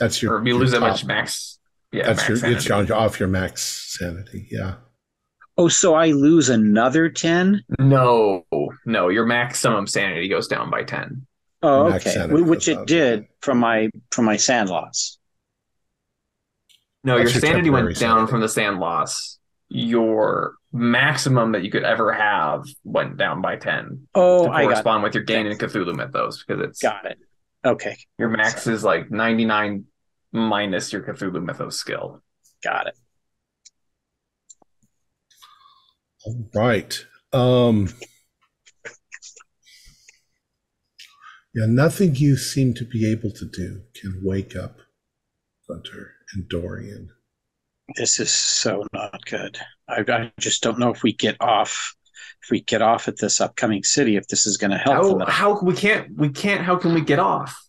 That's your. or you your lose that much max. Yeah, That's max your. sanity. It's on- off your max sanity. Yeah. Oh, so I lose another ten? No, no, your maximum sanity goes down by ten. Oh, okay. Which it did from my from my SAN loss. No, That's your your sanity went temporary down sanity. from the SAN loss. Your maximum that you could ever have went down by ten Oh, to I got correspond with your gain in Cthulhu Mythos because it's got it. Okay, your max is like ninety nine minus your Cthulhu Mythos skill. got it. All right. Um. Yeah, nothing you seem to be able to do can wake up Gunter and Dorian. This is so not good. I, I just don't know if we get off. If we get off at this upcoming city, if this is going to help How them. how we can't we can't how can we get off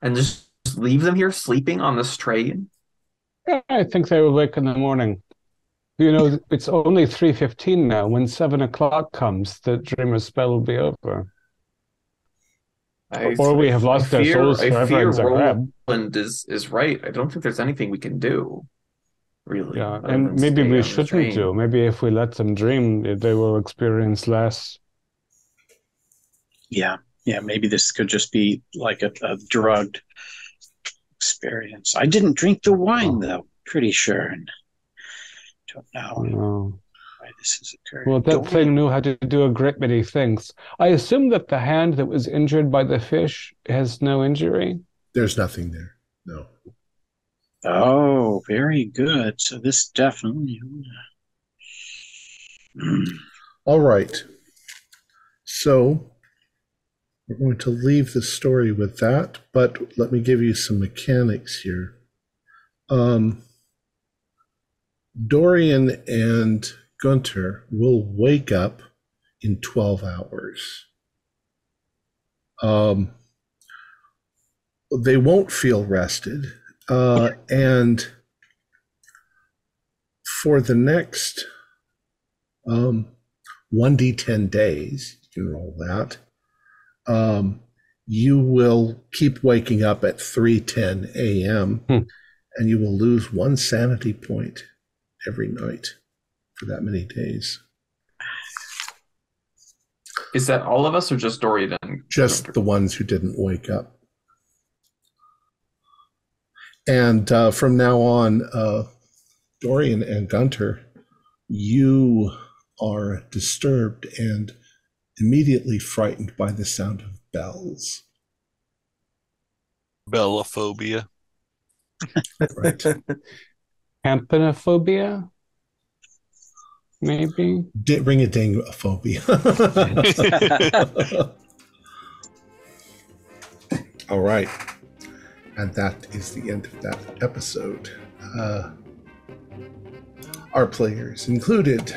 and just leave them here sleeping on this train? I think they will wake in the morning. You know, it's only 3:15 now. When seven o'clock comes, the dreamer's spell will be over. I- Or we have lost I our fear- souls I forever fear in Zagreb. Roland is is right. I don't think there's anything we can do. Really. Yeah, and maybe we shouldn't do. Maybe if we let them dream, they will experience less. Yeah, yeah. Maybe this could just be like a, a drugged experience. I didn't drink the wine though. Pretty sure, and don't know No. why this has occurred. Well, that Don't- thing knew how to do a great many things. I assume that the hand that was injured by the fish has no injury. There's nothing there. No. Oh, very good. So this definitely. Hmm. All right. So we're going to leave the story with that, but let me give you some mechanics here. Um, Dorian and Gunter will wake up in 12 hours. Um, they won't feel rested. Uh, and for the next um, 1d10 days, you can roll that. Um, you will keep waking up at 3:10 a.m. Hmm. and you will lose one sanity point every night for that many days. Is that all of us or just Dorian and Just the ones who didn't wake up. And uh, from now on, uh, Dorian and Gunter, you are disturbed and immediately frightened by the sound of bells. Bellaphobia. Right. Campanophobia? maybe. D- ring a ding phobia. All right. And that is the end of that episode. Uh, our players included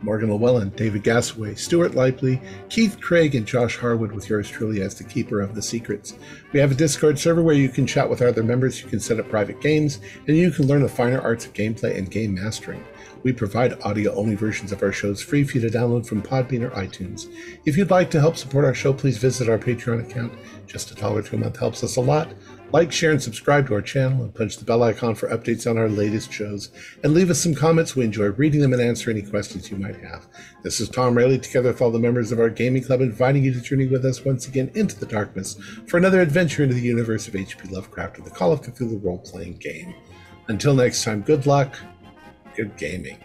Morgan Llewellyn, David Gasaway, Stuart Lively, Keith Craig, and Josh Harwood, with yours truly as the keeper of the secrets. We have a Discord server where you can chat with other members, you can set up private games, and you can learn the finer arts of gameplay and game mastering. We provide audio only versions of our shows free for you to download from Podbean or iTunes. If you'd like to help support our show, please visit our Patreon account. Just a dollar to a month helps us a lot. Like, share, and subscribe to our channel, and punch the bell icon for updates on our latest shows. And leave us some comments. We enjoy reading them and answer any questions you might have. This is Thom Raley, together with all the members of our gaming club, inviting you to journey with us once again into the darkness for another adventure into the universe of H.P. Lovecraft and the Call of Cthulhu role playing game. Until next time, good luck, good gaming.